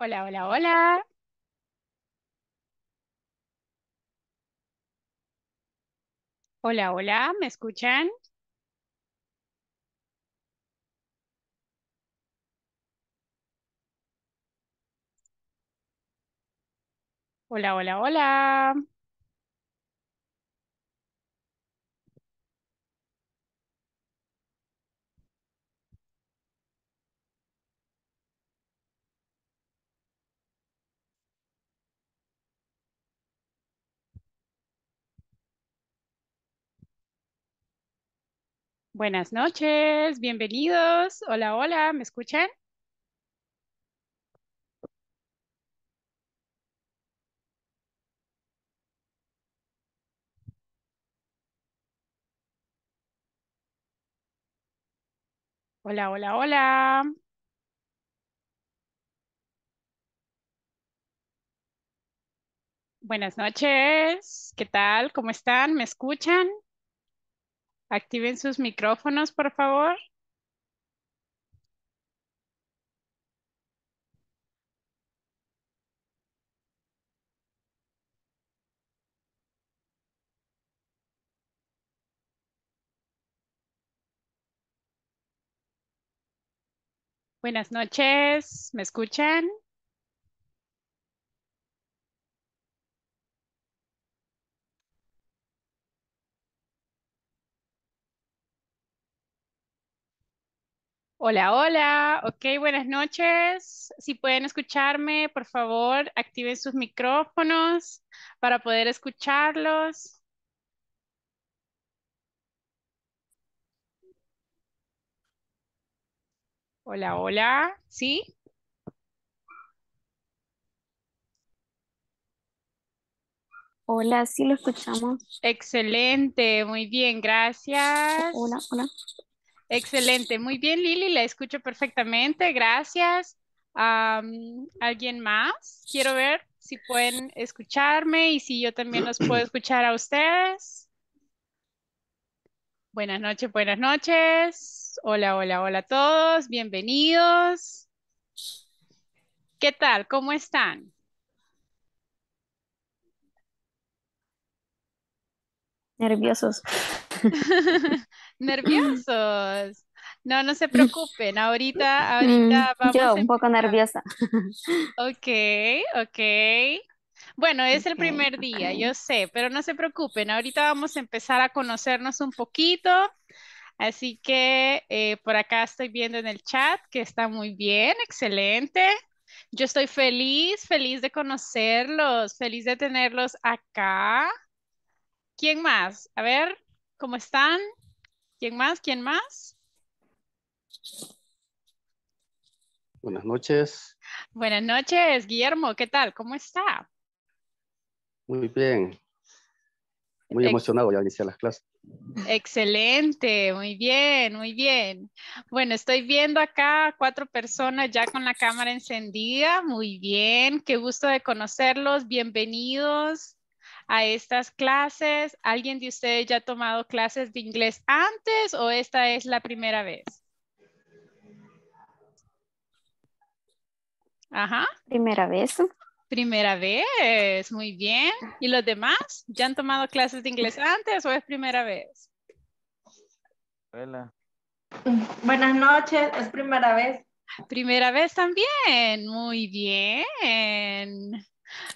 Hola, hola, hola. Hola, hola, ¿me escuchan? Hola, hola, hola. Buenas noches, bienvenidos. Hola, hola, ¿me escuchan? Hola, hola, hola. Buenas noches, ¿qué tal? ¿Cómo están? ¿Me escuchan? Activen sus micrófonos, por favor. Buenas noches, ¿me escuchan? Hola, hola. Ok, buenas noches. Si pueden escucharme, por favor, activen sus micrófonos para poder escucharlos. Hola, hola. ¿Sí? Hola, sí lo escuchamos. Excelente, muy bien, gracias. Hola, hola. Excelente, muy bien, Lili, la escucho perfectamente, gracias. Am, ¿alguien más? Quiero ver si pueden escucharme y si yo también los puedo escuchar a ustedes. Buenas noches, buenas noches. Hola, hola, hola a todos, bienvenidos. ¿Qué tal? ¿Cómo están? Nerviosos. ¿Nerviosos? No, no se preocupen. Ahorita, Mm, ahorita vamos yo un poco empezar. nerviosa. Ok, ok. Bueno, es el primer día, okay. yo sé, pero no se preocupen. Ahorita vamos a empezar a conocernos un poquito. Así que eh, por acá estoy viendo en el chat que está muy bien, excelente. Yo estoy feliz, feliz de conocerlos, feliz de tenerlos acá. ¿Quién más? A ver, ¿cómo están? ¿Quién más? ¿Quién más? Buenas noches. Buenas noches, Guillermo, ¿qué tal? ¿Cómo está? Muy bien. Muy Ex- emocionado ya iniciar las clases. excelente, muy bien, muy bien. Bueno, estoy viendo acá cuatro personas ya con la cámara encendida. Muy bien, qué gusto de conocerlos. Bienvenidos a estas clases. ¿Alguien de ustedes ya ha tomado clases de inglés antes o esta es la primera vez? Ajá. Primera vez. Primera vez, muy bien. ¿Y los demás? ¿Ya han tomado clases de inglés antes o es primera vez? Hola. Buenas noches, es primera vez. Primera vez también, muy bien.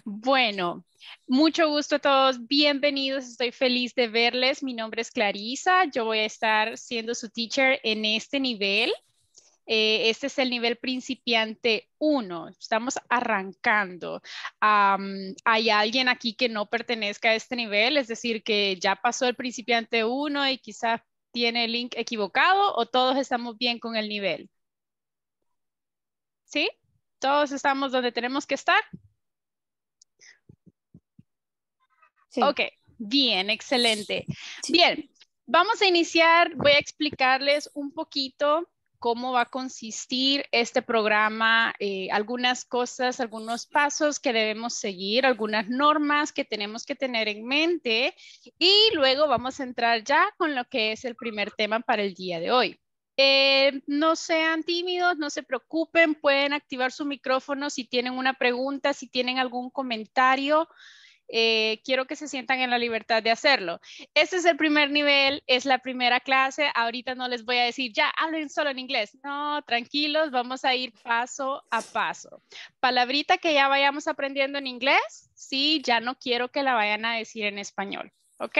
Bueno, mucho gusto a todos, bienvenidos, estoy feliz de verles. Mi nombre es Clarisa, yo voy a estar siendo su teacher en este nivel. Eh, este es el nivel principiante 1. Estamos arrancando. ¿Hay alguien aquí que no pertenezca a este nivel? Es decir, que ya pasó el principiante 1 y quizás tiene el link equivocado o todos estamos bien con el nivel. ¿Sí? ¿Todos estamos donde tenemos que estar? Sí. Ok, bien, excelente. Sí. Bien, vamos a iniciar. Voy a explicarles un poquito cómo va a consistir este programa, eh, algunas cosas, algunos pasos que debemos seguir, algunas normas que tenemos que tener en mente y luego vamos a entrar ya con lo que es el primer tema para el día de hoy. Eh, no sean tímidos, no se preocupen, pueden activar su micrófono si tienen una pregunta, si tienen algún comentario. Eh, quiero que se sientan en la libertad de hacerlo. Este es el primer nivel, es la primera clase. Ahorita no les voy a decir, ya, hablen solo en inglés. No, tranquilos, vamos a ir paso a paso. Palabrita que ya vayamos aprendiendo en inglés, sí, ya no quiero que la vayan a decir en español. ¿ok?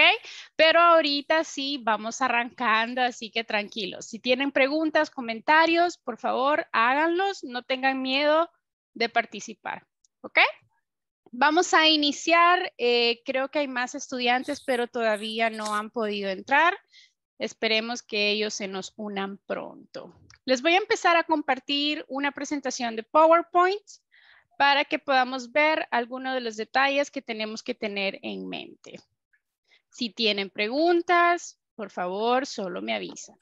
Pero ahorita sí vamos arrancando, así que tranquilos. Si tienen preguntas, comentarios, por favor, háganlos, no tengan miedo de participar, ¿ok? Vamos a iniciar, eh, creo que hay más estudiantes, pero todavía no han podido entrar. Esperemos que ellos se nos unan pronto. Les voy a empezar a compartir una presentación de PowerPoint para que podamos ver algunos de los detalles que tenemos que tener en mente. Si tienen preguntas, por favor, solo me avisan.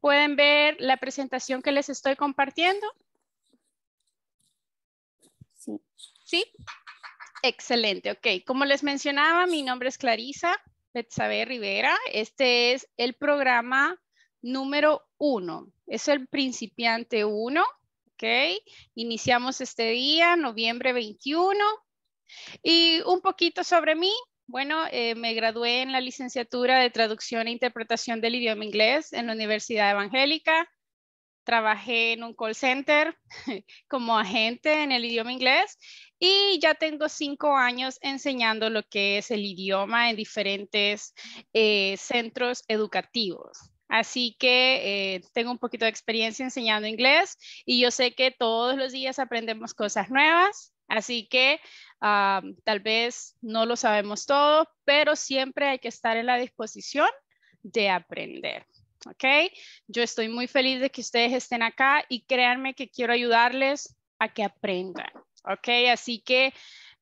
¿Pueden ver la presentación que les estoy compartiendo? Sí. Excelente, ok. Como les mencionaba, mi nombre es Clarisa Betsabe Rivera. Este es el programa número uno. Es el principiante uno, ok. Iniciamos este día, noviembre 21. Y un poquito sobre mí. Bueno, eh, me gradué en la licenciatura de traducción e interpretación del idioma inglés en la Universidad Evangélica. Trabajé en un call center como agente en el idioma inglés y ya tengo cinco años enseñando lo que es el idioma en diferentes eh, centros educativos. Así que eh, tengo un poquito de experiencia enseñando inglés y yo sé que todos los días aprendemos cosas nuevas. Así que tal vez no lo sabemos todo, pero siempre hay que estar en la disposición de aprender. ¿Ok? Yo estoy muy feliz de que ustedes estén acá y créanme que quiero ayudarles a que aprendan. ¿Ok? Así que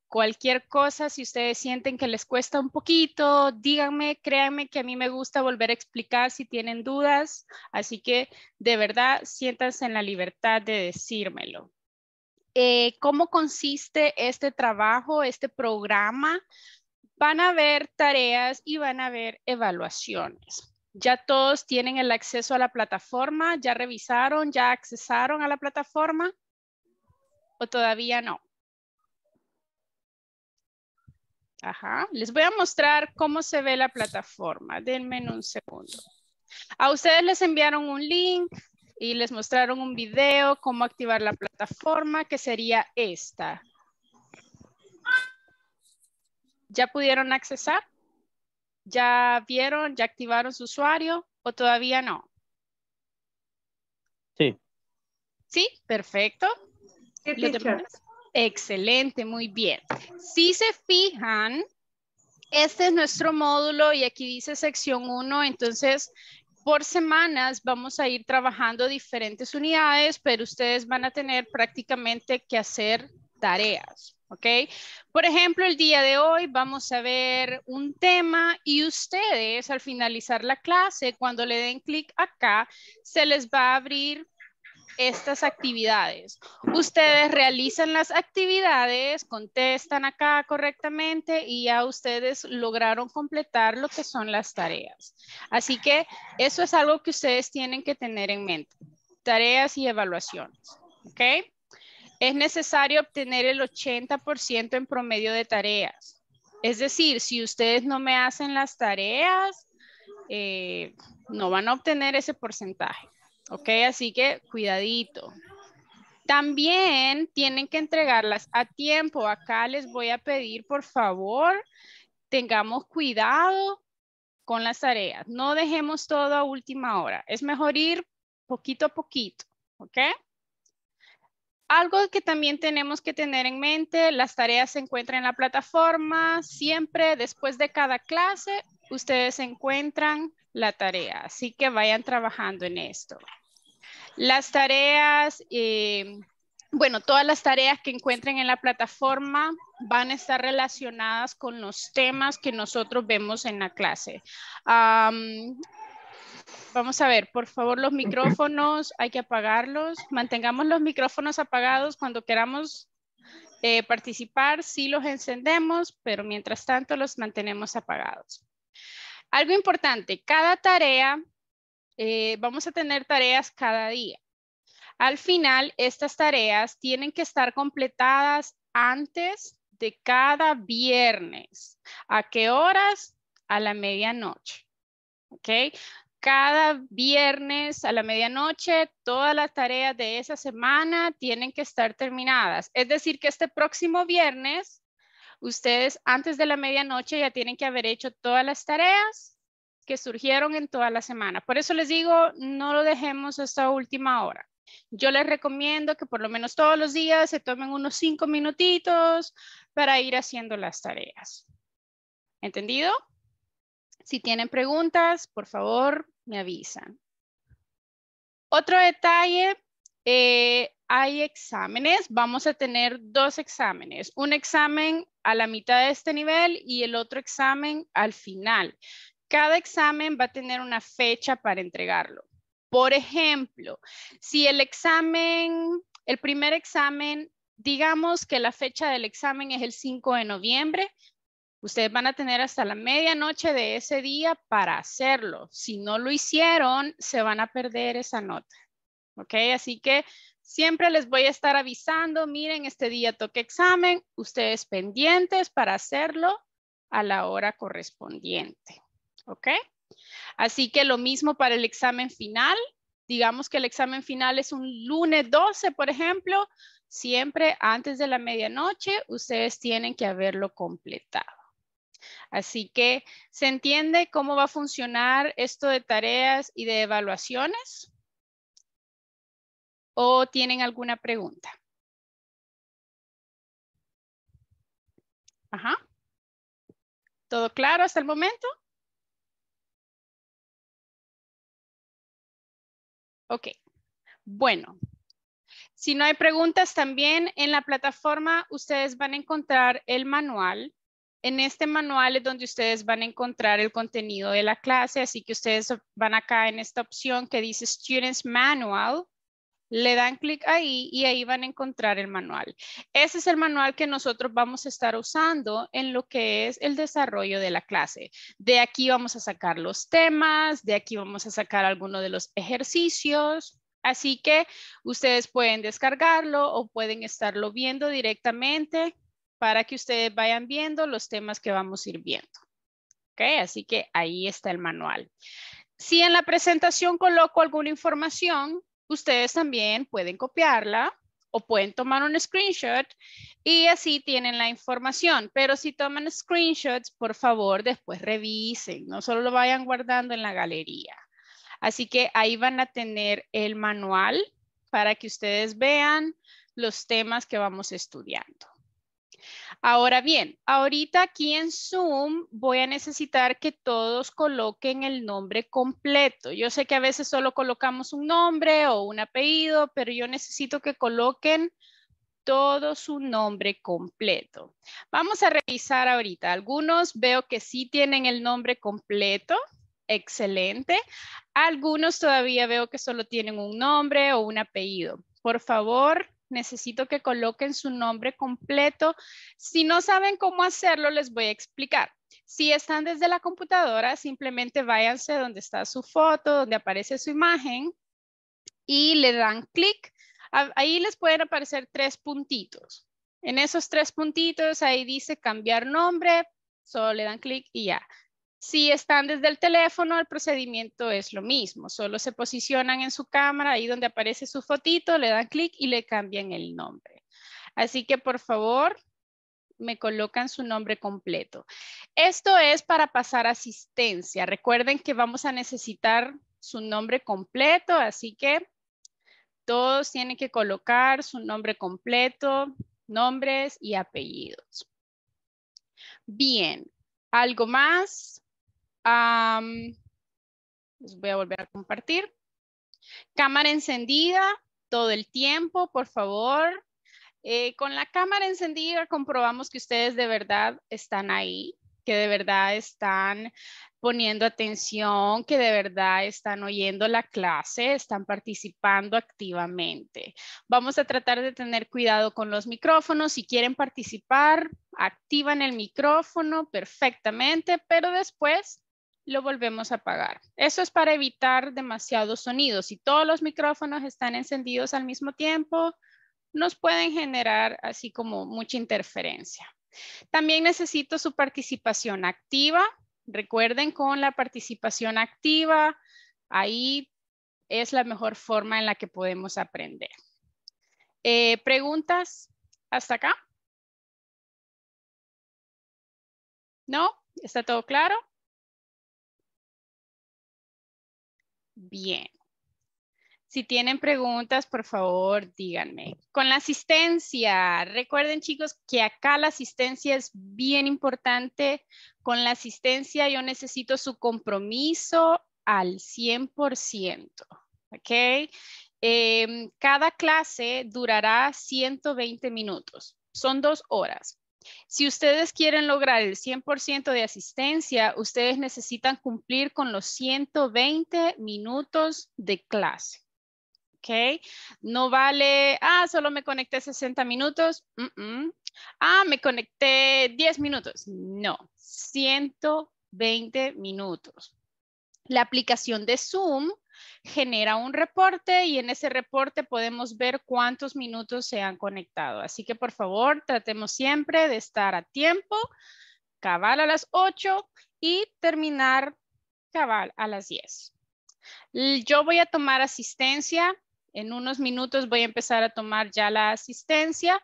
cualquier cosa, si ustedes sienten que les cuesta un poquito, díganme, créanme que a mí me gusta volver a explicar si tienen dudas. Así que de verdad, siéntanse en la libertad de decírmelo. Eh, cómo consiste este trabajo, este programa. Van a ver tareas y van a ver evaluaciones. Ya todos tienen el acceso a la plataforma, ya revisaron, ya accesaron a la plataforma o todavía no. Ajá, les voy a mostrar cómo se ve la plataforma. Denme un segundo. A ustedes les enviaron un link, y les mostraron un video cómo activar la plataforma que sería esta. ¿Ya pudieron accesar? ¿Ya vieron, ya activaron su usuario o todavía no? Sí. Sí, perfecto. Excelente, muy bien. Si se fijan, este es nuestro módulo y aquí dice sección 1, entonces por semanas vamos a ir trabajando diferentes unidades, pero ustedes van a tener prácticamente que hacer tareas, ¿ok? Por ejemplo, el día de hoy vamos a ver un tema y ustedes al finalizar la clase, cuando le den clic acá, se les va a abrir estas actividades. Ustedes realizan las actividades, contestan acá correctamente y ya ustedes lograron completar lo que son las tareas. Así que eso es algo que ustedes tienen que tener en mente. Tareas y evaluaciones. ¿Ok? Es necesario obtener el 80% en promedio de tareas. Es decir, si ustedes no me hacen las tareas, eh, no van a obtener ese porcentaje. Ok, así que cuidadito. También tienen que entregarlas a tiempo. Acá les voy a pedir, por favor, tengamos cuidado con las tareas. No dejemos todo a última hora. Es mejor ir poquito a poquito, ¿ok? Algo que también tenemos que tener en mente, las tareas se encuentran en la plataforma. Siempre después de cada clase, ustedes encuentran la tarea. Así que vayan trabajando en esto. Las tareas, eh, bueno, todas las tareas que encuentren en la plataforma van a estar relacionadas con los temas que nosotros vemos en la clase. Vamos a ver, por favor, los micrófonos hay que apagarlos. Mantengamos los micrófonos apagados cuando queramos eh, participar. Sí los encendemos, pero mientras tanto los mantenemos apagados. Algo importante, cada tarea, eh, vamos a tener tareas cada día. Al final, estas tareas tienen que estar completadas antes de cada viernes. ¿A qué horas? A la medianoche. ¿Ok? Cada viernes a la medianoche, todas las tareas de esa semana tienen que estar terminadas. Es decir, que este próximo viernes, ustedes antes de la medianoche ya tienen que haber hecho todas las tareas que surgieron en toda la semana. Por eso les digo, no lo dejemos hasta última hora. Yo les recomiendo que por lo menos todos los días se tomen unos cinco minutitos para ir haciendo las tareas. ¿Entendido? Si tienen preguntas, por favor, me avisan. Otro detalle, eh, hay exámenes. Vamos a tener dos exámenes. Un examen a la mitad de este nivel y el otro examen al final. Cada examen va a tener una fecha para entregarlo. Por ejemplo, si el examen, el primer examen, digamos que la fecha del examen es el 5 de noviembre, ustedes van a tener hasta la medianoche de ese día para hacerlo. Si no lo hicieron, se van a perder esa nota. ¿Ok? Así que siempre les voy a estar avisando, miren, este día toque examen, ustedes pendientes para hacerlo a la hora correspondiente. ¿Ok? Así que lo mismo para el examen final. Digamos que el examen final es un lunes 12, por ejemplo. Siempre antes de la medianoche, ustedes tienen que haberlo completado. Así que, ¿se entiende cómo va a funcionar esto de tareas y de evaluaciones? ¿O tienen alguna pregunta? Ajá. ¿Todo claro hasta el momento? Ok, bueno. Si no hay preguntas, también en la plataforma ustedes van a encontrar el manual. En este manual es donde ustedes van a encontrar el contenido de la clase, así que ustedes van acá en esta opción que dice Students Manual le dan clic ahí y ahí van a encontrar el manual. Ese es el manual que nosotros vamos a estar usando en lo que es el desarrollo de la clase. De aquí vamos a sacar los temas, de aquí vamos a sacar algunos de los ejercicios. Así que ustedes pueden descargarlo o pueden estarlo viendo directamente para que ustedes vayan viendo los temas que vamos a ir viendo. ¿Ok? Así que ahí está el manual. Si en la presentación coloco alguna información, ustedes también pueden copiarla o pueden tomar un screenshot y así tienen la información. Pero si toman screenshots, por favor, después revisen, no solo lo vayan guardando en la galería. Así que ahí van a tener el manual para que ustedes vean los temas que vamos estudiando. Ahora bien, ahorita aquí en Zoom voy a necesitar que todos coloquen el nombre completo. Yo sé que a veces solo colocamos un nombre o un apellido, pero yo necesito que coloquen todo su nombre completo. Vamos a revisar ahorita. Algunos veo que sí tienen el nombre completo. Excelente. Algunos todavía veo que solo tienen un nombre o un apellido. Por favor, necesito que coloquen su nombre completo. Si no saben cómo hacerlo, les voy a explicar. Si están desde la computadora, simplemente váyanse donde está su foto, donde aparece su imagen y le dan clic. Ahí les pueden aparecer tres puntitos. En esos tres puntitos, ahí dice cambiar nombre, solo le dan clic y ya. Si están desde el teléfono, el procedimiento es lo mismo. Solo se posicionan en su cámara, ahí donde aparece su fotito, le dan clic y le cambian el nombre. Así que por favor, me colocan su nombre completo. Esto es para pasar asistencia. Recuerden que vamos a necesitar su nombre completo, así que todos tienen que colocar su nombre completo, nombres y apellidos. Bien, ¿algo más? Voy a volver a compartir. Cámara encendida todo el tiempo, por favor. Eh, con la cámara encendida comprobamos que ustedes de verdad están ahí, que de verdad están poniendo atención, que de verdad están oyendo la clase, están participando activamente. Vamos a tratar de tener cuidado con los micrófonos. Si quieren participar, activan el micrófono perfectamente, pero después lo volvemos a apagar. Eso es para evitar demasiados sonidos. Si todos los micrófonos están encendidos al mismo tiempo, nos pueden generar así como mucha interferencia. También necesito su participación activa. Recuerden con la participación activa, ahí es la mejor forma en la que podemos aprender. Eh, ¿Preguntas hasta acá? ¿No? ¿Está todo claro? Bien. Si tienen preguntas, por favor, díganme. Con la asistencia, recuerden chicos que acá la asistencia es bien importante. Con la asistencia yo necesito su compromiso al 100%. ¿Ok? Em, cada clase durará 120 minutos. Son dos horas. Si ustedes quieren lograr el 100% de asistencia, ustedes necesitan cumplir con los 120 minutos de clase. ¿ok? No vale, ah, solo me conecté 60 minutos. Ah, me conecté 10 minutos. No, 120 minutos. La aplicación de Zoom genera un reporte y en ese reporte podemos ver cuántos minutos se han conectado. Así que por favor, tratemos siempre de estar a tiempo, cabal a las 8 y terminar cabal a las 10. Yo voy a tomar asistencia en unos minutos voy a empezar a tomar ya la asistencia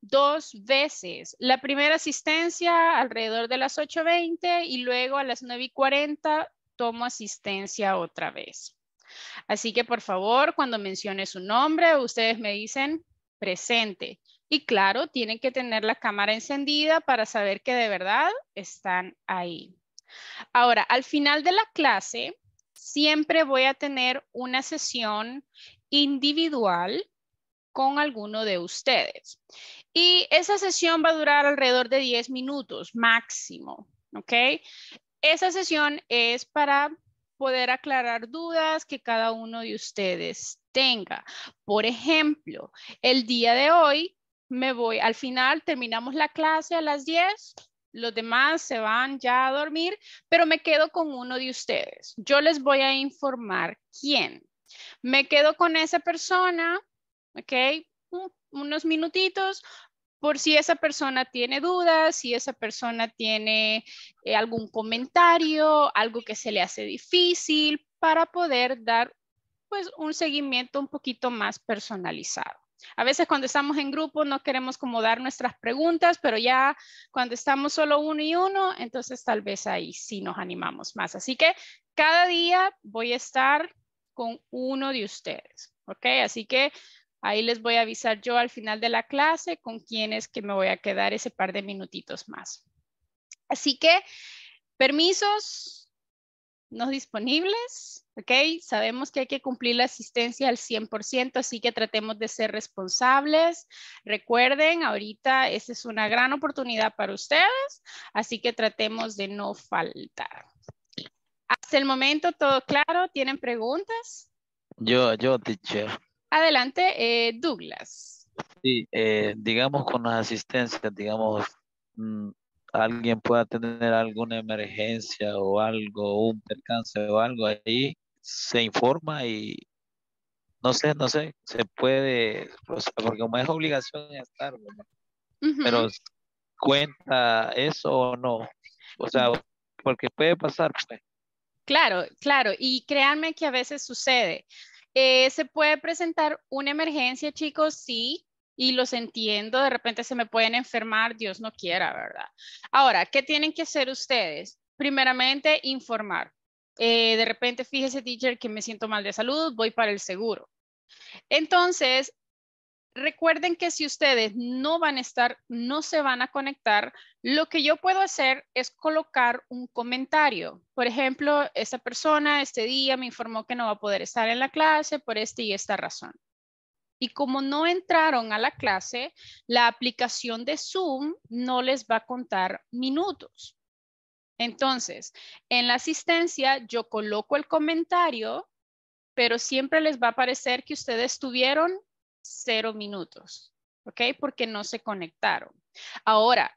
dos veces. La primera asistencia alrededor de las 8.20 y luego a las 9.40 tomo asistencia otra vez. Así que por favor, cuando mencione su nombre, ustedes me dicen presente. Y claro, tienen que tener la cámara encendida para saber que de verdad están ahí. Ahora, al final de la clase, siempre voy a tener una sesión individual con alguno de ustedes. Y esa sesión va a durar alrededor de 10 minutos máximo, ¿ok? Esa sesión es para poder aclarar dudas que cada uno de ustedes tenga. Por ejemplo, el día de hoy me voy, al final terminamos la clase a las 10, los demás se van ya a dormir, pero me quedo con uno de ustedes. Yo les voy a informar quién. Me quedo con esa persona, ¿ok? unos minutitos por si esa persona tiene dudas, si esa persona tiene eh, algún comentario, algo que se le hace difícil, para poder dar pues un seguimiento un poquito más personalizado. A veces cuando estamos en grupo no queremos como dar nuestras preguntas, pero ya cuando estamos solo uno y uno, entonces tal vez ahí sí nos animamos más. Así que cada día voy a estar con uno de ustedes, ¿ok? Así que ahí les voy a avisar yo al final de la clase con quiénes que me voy a quedar ese par de minutitos más. Así que, permisos no disponibles, ¿ok? Sabemos que hay que cumplir la asistencia al 100%, así que tratemos de ser responsables. Recuerden, ahorita esta es una gran oportunidad para ustedes, así que tratemos de no faltar. Hasta el momento todo claro. ¿Tienen preguntas? Yo, yo, teacher. Adelante, eh, Douglas. Sí, eh, digamos con las asistencias, digamos, mm, alguien pueda tener alguna emergencia o algo, un percance o algo ahí, se informa y no sé, no sé, se puede, porque como es obligación estar, pero cuenta eso o no, o sea, porque puede pasar, pues. Claro, claro. Y créanme que a veces sucede. Eh, se puede presentar una emergencia, chicos, sí, y los entiendo. De repente se me pueden enfermar, Dios no quiera, ¿verdad? Ahora, ¿qué tienen que hacer ustedes? Primeramente, informar. Eh, de repente, fíjese, teacher, que me siento mal de salud, voy para el seguro. Entonces, recuerden que si ustedes no van a estar, no se van a conectar, lo que yo puedo hacer es colocar un comentario. Por ejemplo, esta persona este día me informó que no va a poder estar en la clase por esta y esta razón. Y como no entraron a la clase, la aplicación de Zoom no les va a contar minutos. Entonces, en la asistencia yo coloco el comentario, pero siempre les va a parecer que ustedes tuvieron cero minutos, ¿ok? Porque no se conectaron. Ahora,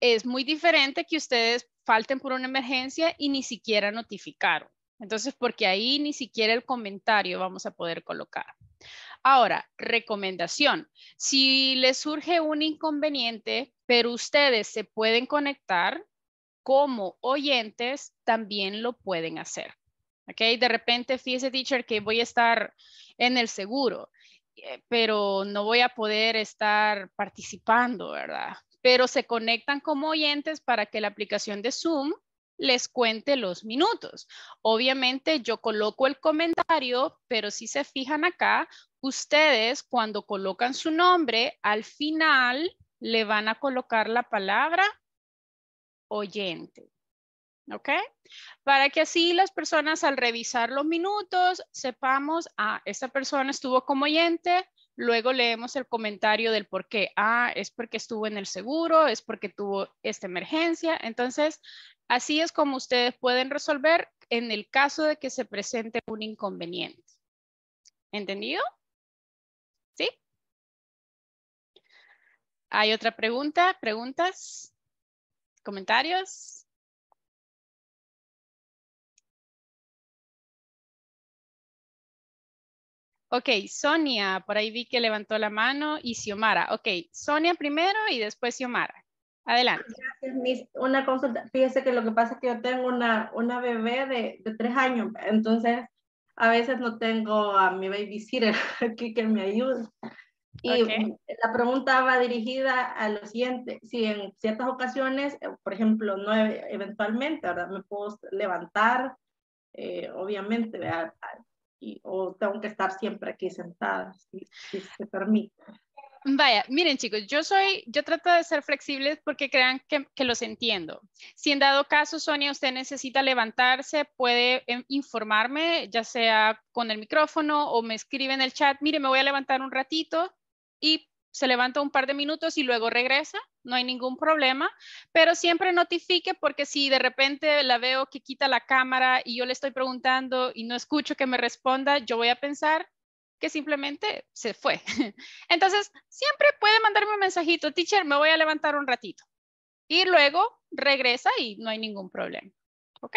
es muy diferente que ustedes falten por una emergencia y ni siquiera notificaron. Entonces, porque ahí ni siquiera el comentario vamos a poder colocar. Ahora, recomendación. Si les surge un inconveniente, pero ustedes se pueden conectar como oyentes, también lo pueden hacer. ¿Ok? De repente, fíjese, teacher, que voy a estar en el seguro, pero no voy a poder estar participando, ¿verdad? Pero se conectan como oyentes para que la aplicación de Zoom les cuente los minutos. Obviamente yo coloco el comentario, pero si se fijan acá, ustedes cuando colocan su nombre, al final le van a colocar la palabra oyente. ¿Ok? Para que así las personas al revisar los minutos sepamos, ah, esta persona estuvo como oyente, luego leemos el comentario del por qué. Ah, es porque estuvo en el seguro, es porque tuvo esta emergencia. Entonces, así es como ustedes pueden resolver en el caso de que se presente un inconveniente. ¿Entendido? ¿Sí? ¿Hay otra pregunta? ¿Preguntas? ¿Comentarios? Ok, Sonia, por ahí vi que levantó la mano y Xiomara. Ok, Sonia primero y después Xiomara. Adelante. Gracias, Una consulta. Fíjese que lo que pasa es que yo tengo una, una bebé de, de tres años, entonces a veces no tengo a mi babysitter aquí que me ayude. Y la pregunta va dirigida a lo siguiente, si en ciertas ocasiones, eh, por ejemplo, no eventualmente, ¿verdad? Me puedo levantar, eh, obviamente, o tengo que estar siempre aquí sentada, si, se permite. Vaya, miren chicos, yo soy, yo trato de ser flexible porque crean que, que, los entiendo. Si en dado caso, Sonia, usted necesita levantarse, puede em, informarme, ya sea con el micrófono o me escribe en el chat, mire, me voy a levantar un ratito y se levanta un par de minutos y luego regresa, no hay ningún problema, pero siempre notifique porque si de repente la veo que quita la cámara y yo le estoy preguntando y no escucho que me responda, yo voy a pensar que simplemente se fue. Entonces, siempre puede mandarme un mensajito, teacher, me voy a levantar un ratito. Y luego regresa y no hay ningún problema. ¿Ok?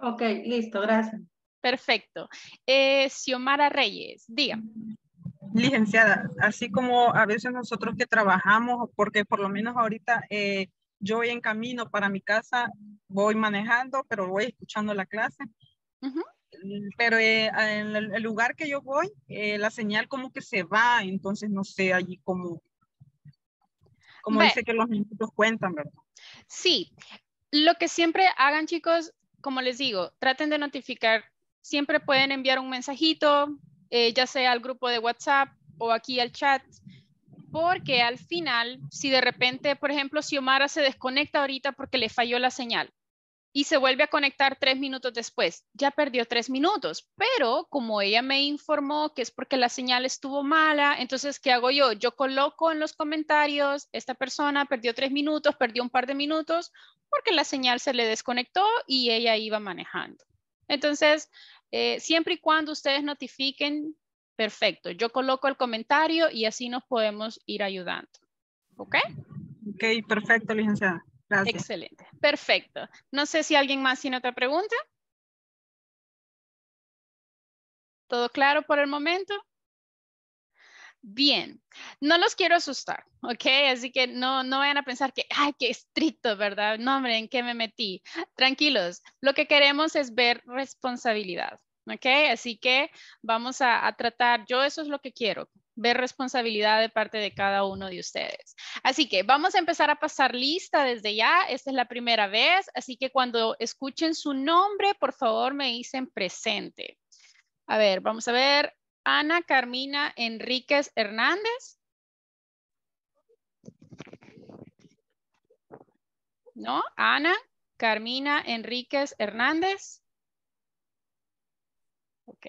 Ok, listo, gracias. Perfecto. Eh, Xiomara Reyes, dígame. Licenciada, así como a veces nosotros que trabajamos, porque por lo menos ahorita eh, yo voy en camino para mi casa, voy manejando, pero voy escuchando la clase. Pero eh, en el, lugar que yo voy, eh, la señal como que se va, entonces no sé allí como, como dice que los minutos cuentan, ¿verdad? Sí, lo que siempre hagan chicos, como les digo, traten de notificar, siempre pueden enviar un mensajito, eh, ya sea al grupo de WhatsApp o aquí al chat, porque al final, si de repente, por ejemplo, si Omara se desconecta ahorita porque le falló la señal y se vuelve a conectar tres minutos después, ya perdió tres minutos, pero como ella me informó que es porque la señal estuvo mala, entonces, ¿qué hago yo? Yo coloco en los comentarios, esta persona perdió tres minutos, perdió un par de minutos porque la señal se le desconectó y ella iba manejando. Entonces, eh, siempre y cuando ustedes notifiquen, perfecto. Yo coloco el comentario y así nos podemos ir ayudando. ¿Ok? Ok, perfecto, licenciada. Gracias. Excelente. Perfecto. No sé si alguien más tiene otra pregunta. ¿Todo claro por el momento? Bien, no los quiero asustar, ¿ok? Así que no, no vayan a pensar que, ay, qué estricto, ¿verdad? No, hombre, ¿en qué me metí? Tranquilos, lo que queremos es ver responsabilidad, ¿ok? Así que vamos a, a tratar, yo eso es lo que quiero, ver responsabilidad de parte de cada uno de ustedes. Así que vamos a empezar a pasar lista desde ya. Esta es la primera vez, así que cuando escuchen su nombre, por favor me dicen presente. A ver, vamos a ver. Ana Carmina Enríquez Hernández. ¿No? Ana Carmina Enríquez Hernández. Ok.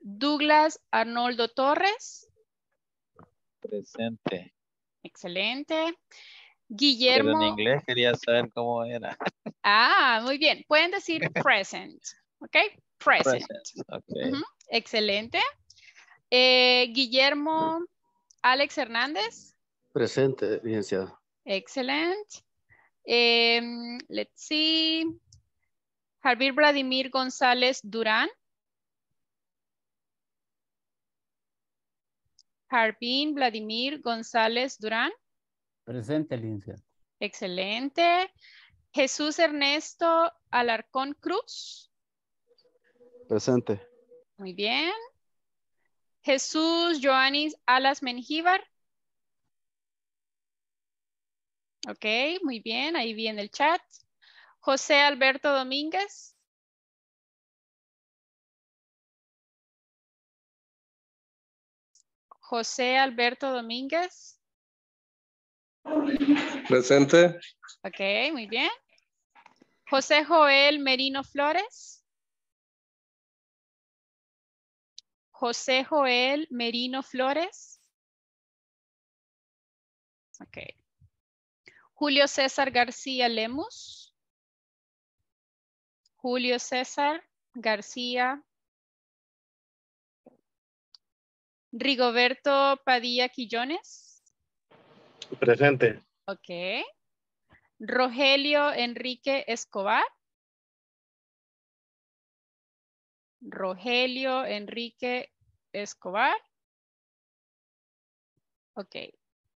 Douglas Arnoldo Torres. Presente. Excelente. Guillermo. Pero en inglés quería saber cómo era. Ah, muy bien. Pueden decir present. ¿Ok? Present. Okay. Excelente. Eh, Guillermo Alex Hernández. Presente, licenciado. Excelente. Em, let's see. Javier Vladimir González Durán. Harbin Vladimir González Durán. Presente, Lincia. Excelente. Jesús Ernesto Alarcón Cruz. Presente. Muy bien. Jesús Joanis Alas Mengíbar. Ok, muy bien, ahí viene el chat. José Alberto Domínguez. José Alberto Domínguez. Presente. Ok, muy bien. José Joel Merino Flores. José Joel Merino Flores. Ok. Julio César García Lemus. Julio César García. Rigoberto Padilla Quillones. Presente. Ok. Rogelio Enrique Escobar. Rogelio Enrique Escobar. Ok.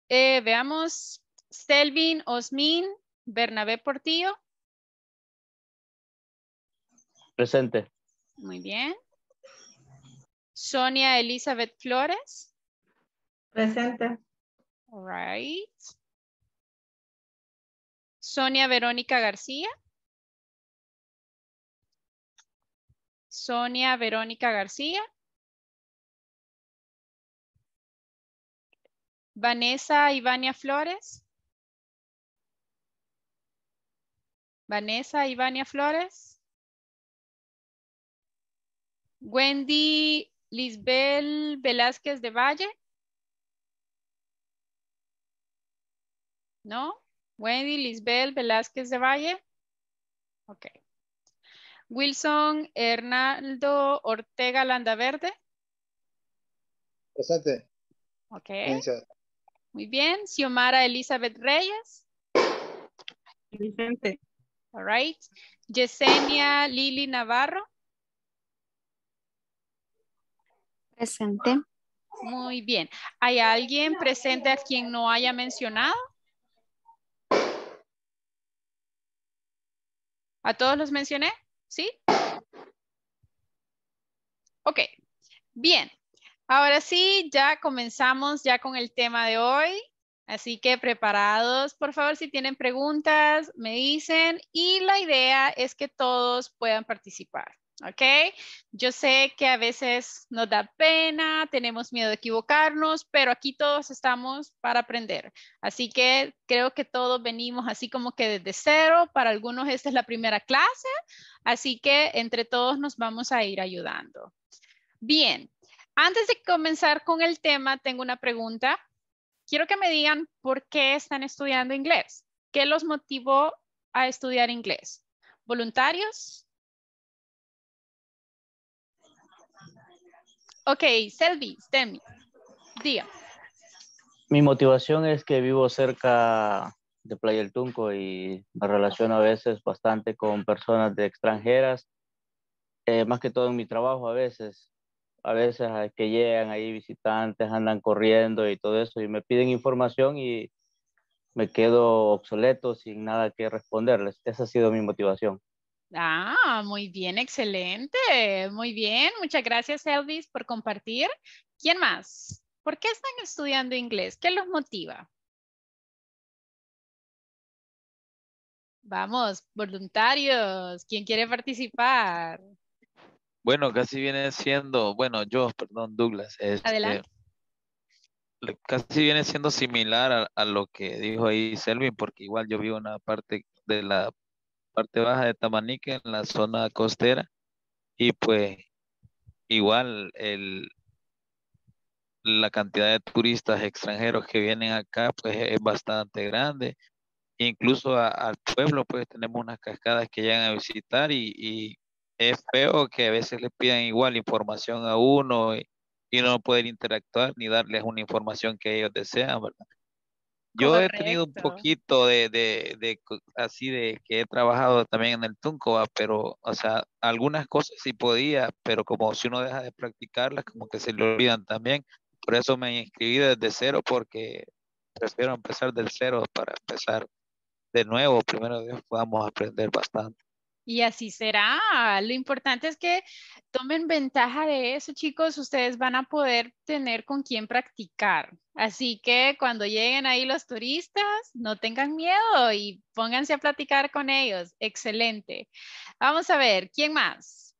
Eh, veamos. Selvin Osmin Bernabé Portillo. Presente. Muy bien. Sonia Elizabeth Flores. Presente. All right. Sonia Verónica García. Sonia Verónica García. Vanessa Ivania Flores. Vanessa Ivania Flores. Wendy Lisbel Velázquez de Valle. ¿No? Wendy Lisbel Velázquez de Valle. Ok. Wilson Hernaldo Ortega Landaverde. Presente. Ok. Muy bien. Xiomara Elizabeth Reyes. Presente. All right. Yesenia Lili Navarro. Presente. Muy bien. ¿Hay alguien presente a quien no haya mencionado? ¿A todos los mencioné? ¿Sí? Ok. Bien. Ahora sí, ya comenzamos ya con el tema de hoy. Así que preparados, por favor, si tienen preguntas, me dicen. Y la idea es que todos puedan participar. ¿Ok? Yo sé que a veces nos da pena, tenemos miedo de equivocarnos, pero aquí todos estamos para aprender. Así que creo que todos venimos así como que desde cero. Para algunos esta es la primera clase, así que entre todos nos vamos a ir ayudando. Bien, antes de comenzar con el tema, tengo una pregunta. Quiero que me digan por qué están estudiando inglés. ¿Qué los motivó a estudiar inglés? ¿Voluntarios? Ok, Selvi, Stemi, diga. Mi motivación es que vivo cerca de Playa del Tunco y me relaciono a veces bastante con personas de extranjeras, eh, más que todo en mi trabajo a veces. A veces que llegan ahí visitantes, andan corriendo y todo eso y me piden información y me quedo obsoleto sin nada que responderles. Esa ha sido mi motivación. Ah, muy bien, excelente. Muy bien, muchas gracias Elvis por compartir. ¿Quién más? ¿Por qué están estudiando inglés? ¿Qué los motiva? Vamos, voluntarios, ¿quién quiere participar? Bueno, casi viene siendo, bueno, yo, perdón, Douglas. Este, Adelante. Casi viene siendo similar a, a, lo que dijo ahí Selvin, porque igual yo vivo en una parte de la parte baja de Tamanique, en la zona costera, y pues igual el, la cantidad de turistas extranjeros que vienen acá pues es bastante grande. Incluso al pueblo pues tenemos unas cascadas que llegan a visitar y, y, es feo que a veces le pidan igual información a uno y, y no poder interactuar ni darles una información que ellos desean, ¿verdad? Yo he tenido un poquito de, de, de así de que he trabajado también en el Tunco, ¿va? pero, o sea, algunas cosas sí podía, pero como si uno deja de practicarlas, como que se le olvidan también. Por eso me inscribí desde cero, porque prefiero empezar del cero para empezar de nuevo. Primero Dios podamos aprender bastante. Y así será. Lo importante es que tomen ventaja de eso, chicos. Ustedes van a poder tener con quién practicar. Así que cuando lleguen ahí los turistas, no tengan miedo y pónganse a platicar con ellos. Excelente. Vamos a ver, ¿quién más?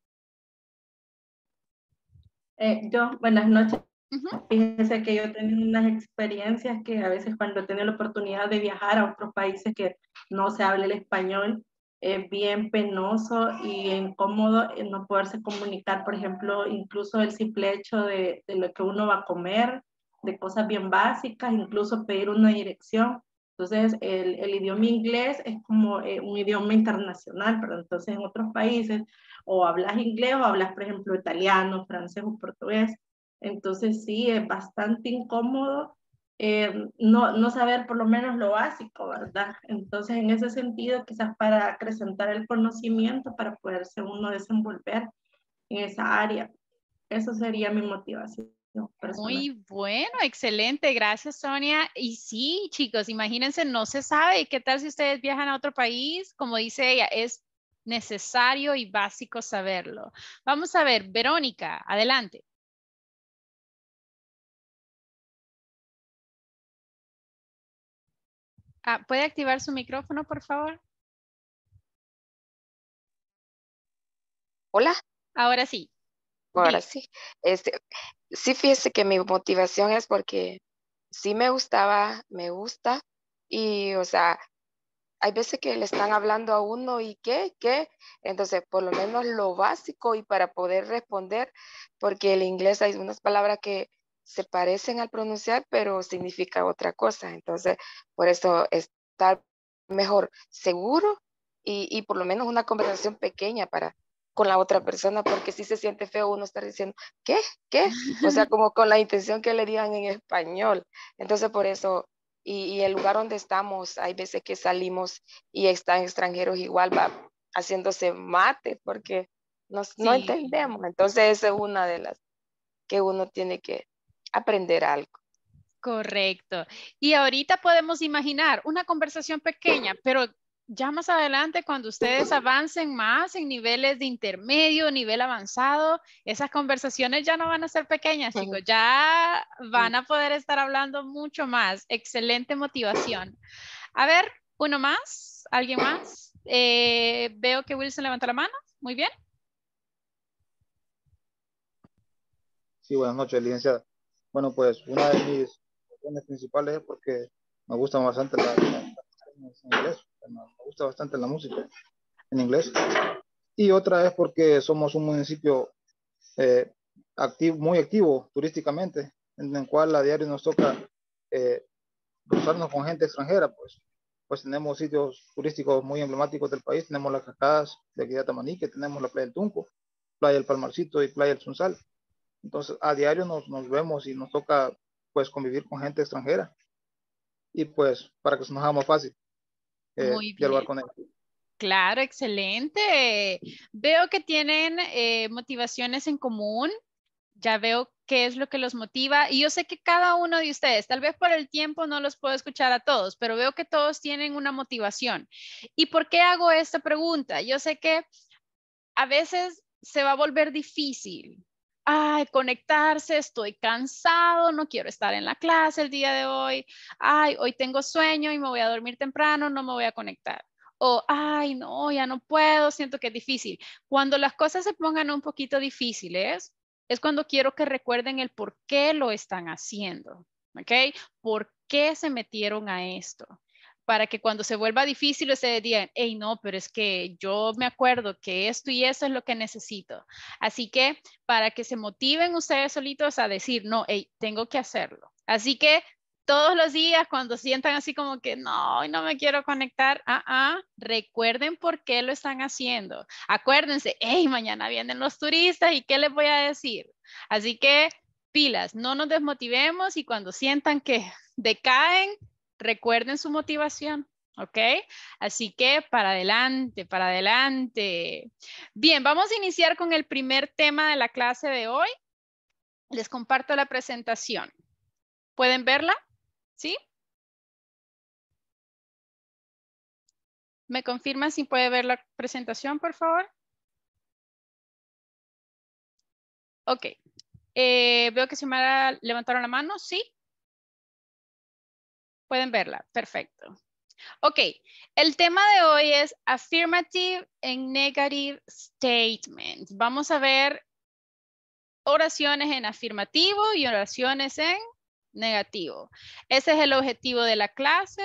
Eh, yo, buenas noches. Fíjense que yo he tenido unas experiencias que a veces cuando he tenido la oportunidad de viajar a otros países que no se habla el español, es bien penoso y incómodo no poderse comunicar, por ejemplo, incluso el simple hecho de, de lo que uno va a comer, de cosas bien básicas, incluso pedir una dirección. Entonces, el, el idioma inglés es como eh, un idioma internacional, pero entonces en otros países o hablas inglés o hablas, por ejemplo, italiano, francés o portugués. Entonces sí, es bastante incómodo eh, no, no saber por lo menos lo básico, ¿verdad? Entonces en ese sentido, quizás para acrecentar el conocimiento, para poderse uno desenvolver en esa área. Eso sería mi motivación. personal. Muy bueno, excelente. Gracias, Sonia. Y sí, chicos, imagínense, no se sabe. ¿Qué tal si ustedes viajan a otro país? Como dice ella, es necesario y básico saberlo. Vamos a ver, Verónica, adelante. Ah, ¿Puede activar su micrófono, por favor? Hola, Ahora sí. ahora Diga. sí. Este, sí, fíjese que mi motivación es porque sí me gustaba, me gusta, y o sea, hay veces que le están hablando a uno y qué, qué, entonces por lo menos lo básico y para poder responder, porque el inglés hay unas palabras que se parecen al pronunciar, pero significa otra cosa, entonces por eso estar mejor seguro y, y por lo menos una conversación pequeña para con la otra persona, porque sí se siente feo uno estar diciendo, ¿qué? ¿Qué? O sea, como con la intención que le digan en español. Entonces, por eso, y, y el lugar donde estamos, hay veces que salimos y están extranjeros igual, va haciéndose mate, porque nos, no entendemos. Entonces, esa es una de las que uno tiene que aprender algo. Correcto. Y ahorita podemos imaginar una conversación pequeña, pero ya más adelante, cuando ustedes avancen más en niveles de intermedio, nivel avanzado, esas conversaciones ya no van a ser pequeñas, chicos, ya van a poder estar hablando mucho más. Excelente motivación. A ver, uno más, alguien más. Eh, veo que Wilson levantó la mano. Muy bien. Sí, buenas noches, licenciada. Bueno, pues una de mis razones principales es porque me gusta bastante la, la- en inglés, me gusta bastante la música en inglés. Y otra es porque somos un municipio eh, activo, muy activo turísticamente, en el cual a diario nos toca eh, cruzarnos con gente extranjera, pues, pues tenemos sitios turísticos muy emblemáticos del país, tenemos las cascadas de aquí Tamanique, tenemos la playa del Tunco, playa del Palmarcito y playa del Sunsal. Entonces, a diario nos, nos vemos y nos toca, pues, convivir con gente extranjera. Y pues, para que se nos haga más fácil eh, dialogar con ellos. Claro, excelente. Veo que tienen eh, motivaciones en común. Ya veo qué es lo que los motiva. Y yo sé que cada uno de ustedes, tal vez por el tiempo no los puedo escuchar a todos, pero veo que todos tienen una motivación. ¿Y por qué hago esta pregunta? Yo sé que a veces se va a volver difícil. Ay, conectarse, estoy cansado, no quiero estar en la clase el día de hoy. Ay, hoy tengo sueño y me voy a dormir temprano, no me voy a conectar. O, ay, no, ya no puedo, siento que es difícil. Cuando las cosas se pongan un poquito difíciles, es cuando quiero que recuerden el por qué lo están haciendo, ¿ok? ¿Por qué se metieron a esto? Para que cuando se vuelva difícil ustedes digan, hey, no, pero es que yo me acuerdo que esto y eso es lo que necesito. Así que para que se motiven ustedes solitos a decir, no, hey, tengo que hacerlo. Así que todos los días cuando sientan así como que no, hoy no me quiero conectar, ah, ah, recuerden por qué lo están haciendo. Acuérdense, hey, mañana vienen los turistas y qué les voy a decir. Así que pilas, no nos desmotivemos y cuando sientan que decaen, Recuerden su motivación. ¿Ok? Así que para adelante, para adelante. Bien, vamos a iniciar con el primer tema de la clase de hoy. Les comparto la presentación. ¿Pueden verla? ¿Sí? ¿Me confirman si puede ver la presentación, por favor? Ok. Eh, veo que se me levantaron la mano. ¿Sí? Pueden verla. Perfecto. Ok, el tema de hoy es affirmative and negative statement. Vamos a ver oraciones en afirmativo y oraciones en negativo. Ese es el objetivo de la clase.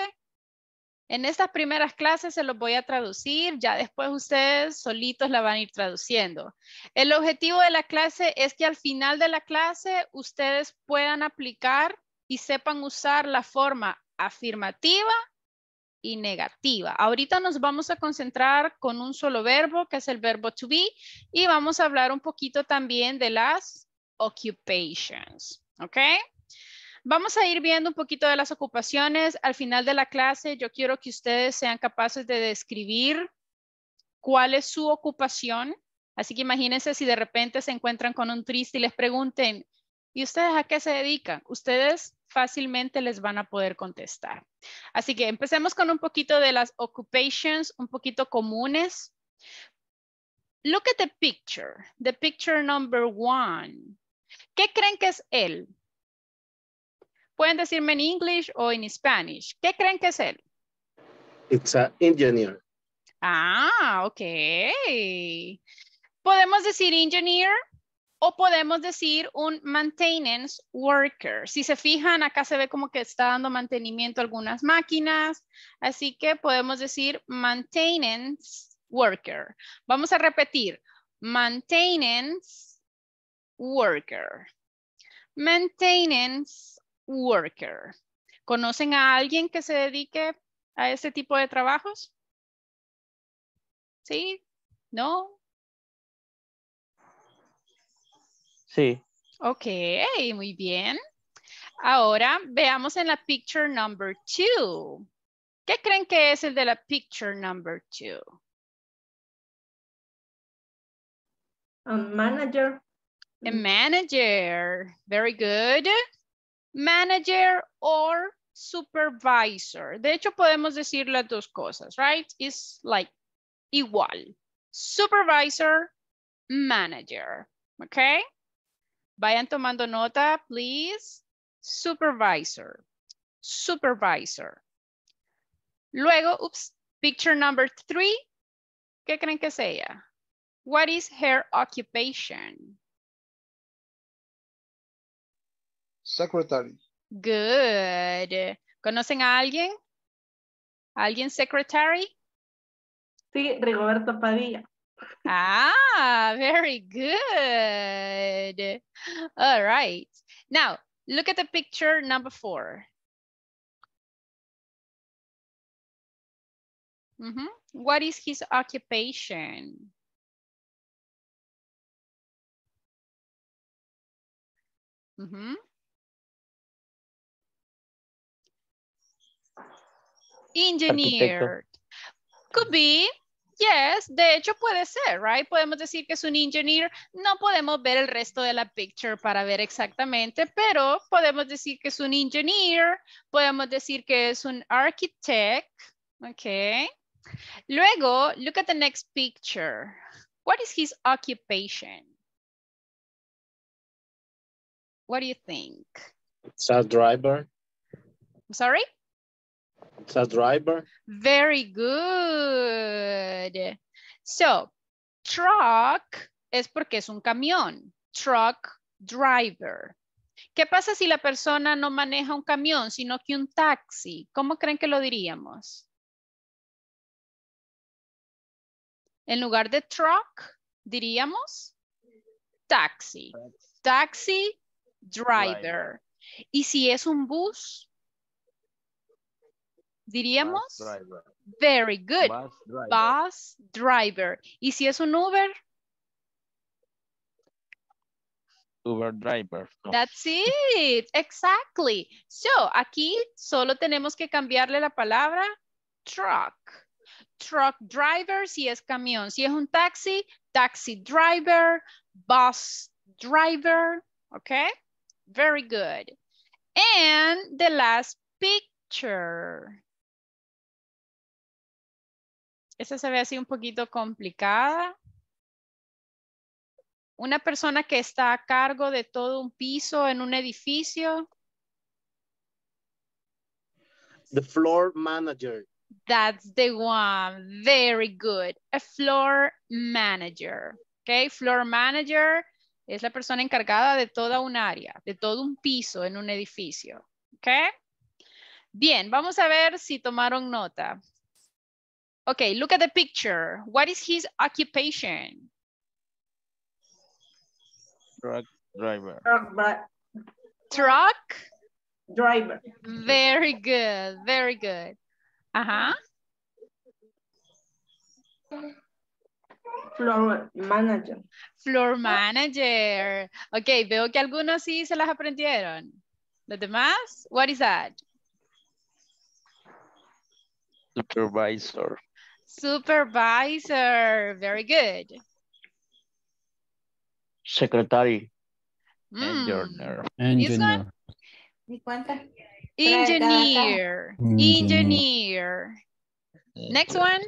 En estas primeras clases se los voy a traducir, ya después ustedes solitos la van a ir traduciendo. El objetivo de la clase es que al final de la clase ustedes puedan aplicar y sepan usar la forma afirmativa y negativa. Ahorita nos vamos a concentrar con un solo verbo, que es el verbo to be, y vamos a hablar un poquito también de las occupations, ¿ok? Vamos a ir viendo un poquito de las ocupaciones. Al final de la clase, yo quiero que ustedes sean capaces de describir cuál es su ocupación. Así que imagínense si de repente se encuentran con un triste y les pregunten, ¿y ustedes a qué se dedican? Ustedes fácilmente les van a poder contestar. Así que empecemos con un poquito de las occupations, un poquito comunes. Look at the picture, the picture number one. ¿Qué creen que es él? Pueden decirme en English o en Spanish. ¿Qué creen que es él? It's an engineer. Ah, ok. Podemos decir engineer o podemos decir un maintenance worker. Si se fijan, acá se ve como que está dando mantenimiento a algunas máquinas. Así que podemos decir maintenance worker. Vamos a repetir. Maintenance worker. Maintenance worker. ¿Conocen a alguien que se dedique a ese tipo de trabajos? ¿Sí? ¿No? Sí. Ok, muy bien. Ahora veamos en la picture number two. ¿Qué creen que es el de la picture number two? A manager. A manager. Very good. Manager or supervisor. De hecho, podemos decir las dos cosas, right? It's like igual. Supervisor, manager. Okay? Vayan tomando nota, please. Supervisor. Supervisor. Luego, oops, picture number three. ¿Qué creen que sea? What is her occupation? Secretary. Good. ¿Conocen a alguien? ¿Alguien secretary? Sí, Rigoberto Padilla. Ah, very good. All right. Now, look at the picture number four. Mm -hmm. What is his occupation? Mm -hmm. Engineer. Could be Yes, de hecho puede ser, right? Podemos decir que es un engineer. No podemos ver el resto de la picture para ver exactamente, pero podemos decir que es un engineer. Podemos decir que es un architect. Okay. Luego, look at the next picture. What is his occupation? What do you think? It's a driver. Sorry? It's a driver. Very good. So, truck es porque es un camión. Truck driver. ¿Qué pasa si la persona no maneja un camión, sino que un taxi? ¿Cómo creen que lo diríamos? En lugar de truck, diríamos taxi. Taxi driver. ¿Y si es un bus? Diríamos. Very good. Bus driver. ¿Y si es un Uber? Uber driver. no. That's it, exactly. So, aquí solo tenemos que cambiarle la palabra truck. Truck driver si es camión. Si es un taxi, taxi driver, bus driver, okay? Very good. And the last picture. Esa se ve así un poquito complicada. Una persona que está a cargo de todo un piso en un edificio. The floor manager. That's the one. Very good. A floor manager. Okay, floor manager es la persona encargada de toda un área, de todo un piso en un edificio. Okay. Bien, vamos a ver si tomaron nota. Okay, look at the picture. What is his occupation? Truck driver. Truck dri- Truck? driver. Very good, very good. Uh-huh. Floor manager. Floor manager. Ok, veo que algunos sí se las aprendieron. ¿Los demás? What is that? Supervisor. Supervisor. Very good. Secretary. Mm. Engineer. Engineer. ¿Mi cuenta? Engineer. Engineer. Next one.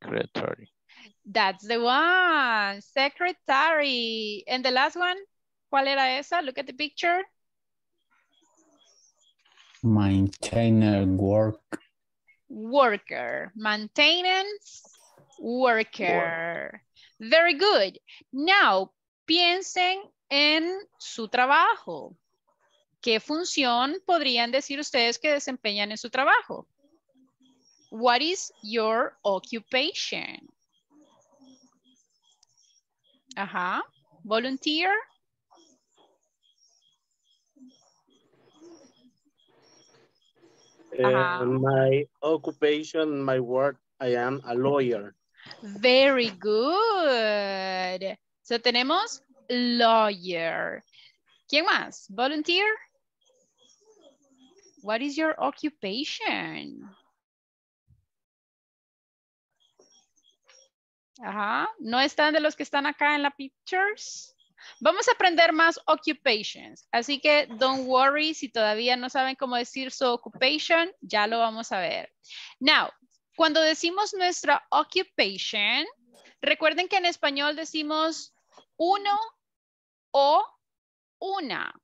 Secretary. That's the one. Secretary. And the last one? ¿Cuál era esa? Look at the picture. Maintainer work. Worker. Maintenance worker. Very good. Now, piensen en su trabajo. ¿Qué función podrían decir ustedes que desempeñan en su trabajo? What is your occupation? Ajá. Volunteer. Uh, my occupation, my work, I am a lawyer. Very good. So tenemos lawyer. ¿Quién más? Volunteer. What is your occupation? Ajá. ¿No están de los que están acá en la pictures? Vamos a aprender más occupations. Así que don't worry si todavía no saben cómo decir su occupation, ya lo vamos a ver. Now, cuando decimos nuestra occupation, recuerden que en español decimos uno o una.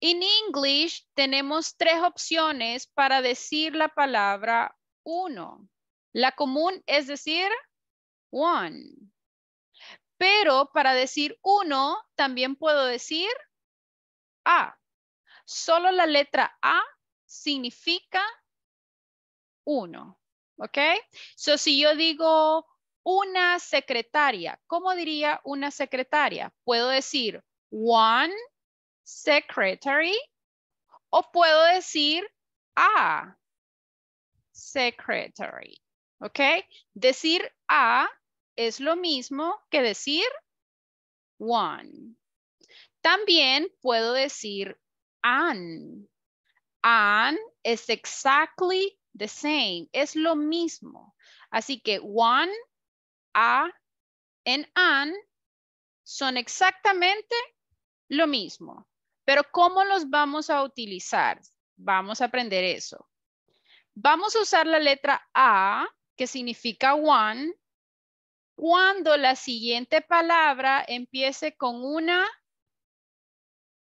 En English tenemos tres opciones para decir la palabra uno. La común es decir one. Pero para decir uno, también puedo decir a. Solo la letra a significa uno. ¿Ok? So, si yo digo una secretaria, ¿cómo diría una secretaria? Puedo decir one secretary o puedo decir a secretary. ¿Ok? Decir a es lo mismo que decir one. También puedo decir an. An es exactly the same, es lo mismo. Así que one, a, and an son exactamente lo mismo. Pero ¿cómo los vamos a utilizar? Vamos a aprender eso. Vamos a usar la letra A, que significa one, cuando la siguiente palabra empiece con una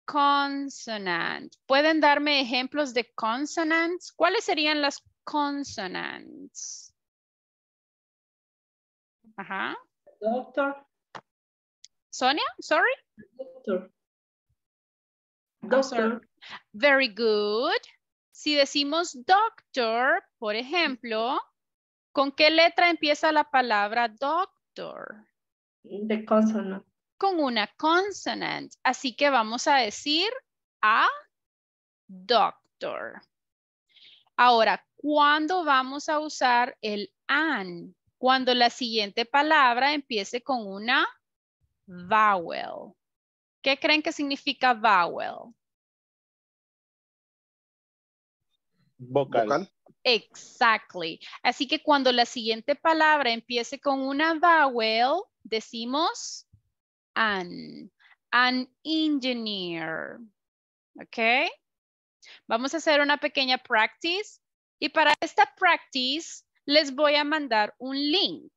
consonant. ¿Pueden darme ejemplos de consonants? ¿Cuáles serían las consonants? Ajá. Doctor. Sonia, sorry? Doctor. Sorry. Very good. Si decimos doctor, por ejemplo, ¿con qué letra empieza la palabra doctor? De consonant. Con una consonant. Así que vamos a decir a doctor. Ahora, ¿cuándo vamos a usar el an? Cuando la siguiente palabra empiece con una vowel. ¿Qué creen que significa vowel? Vocal. Exactly. Así que cuando la siguiente palabra empiece con una vowel, decimos an, an engineer. ¿Ok? Vamos a hacer una pequeña practice y para esta practice les voy a mandar un link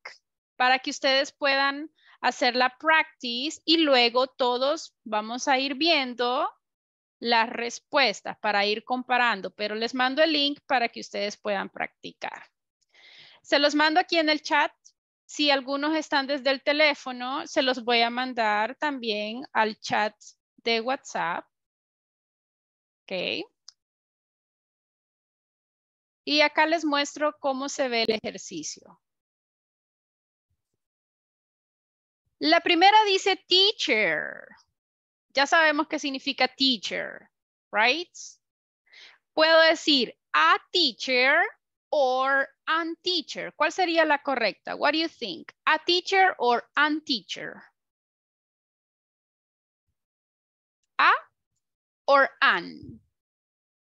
para que ustedes puedan hacer la practice y luego todos vamos a ir viendo las respuestas para ir comparando, pero les mando el link para que ustedes puedan practicar. Se los mando aquí en el chat. Si algunos están desde el teléfono, se los voy a mandar también al chat de WhatsApp. Ok. Y acá les muestro cómo se ve el ejercicio. La primera dice teacher. Ya sabemos qué significa teacher, right? Puedo decir a teacher or an teacher. ¿Cuál sería la correcta? What do you think? A teacher or an teacher? A or an.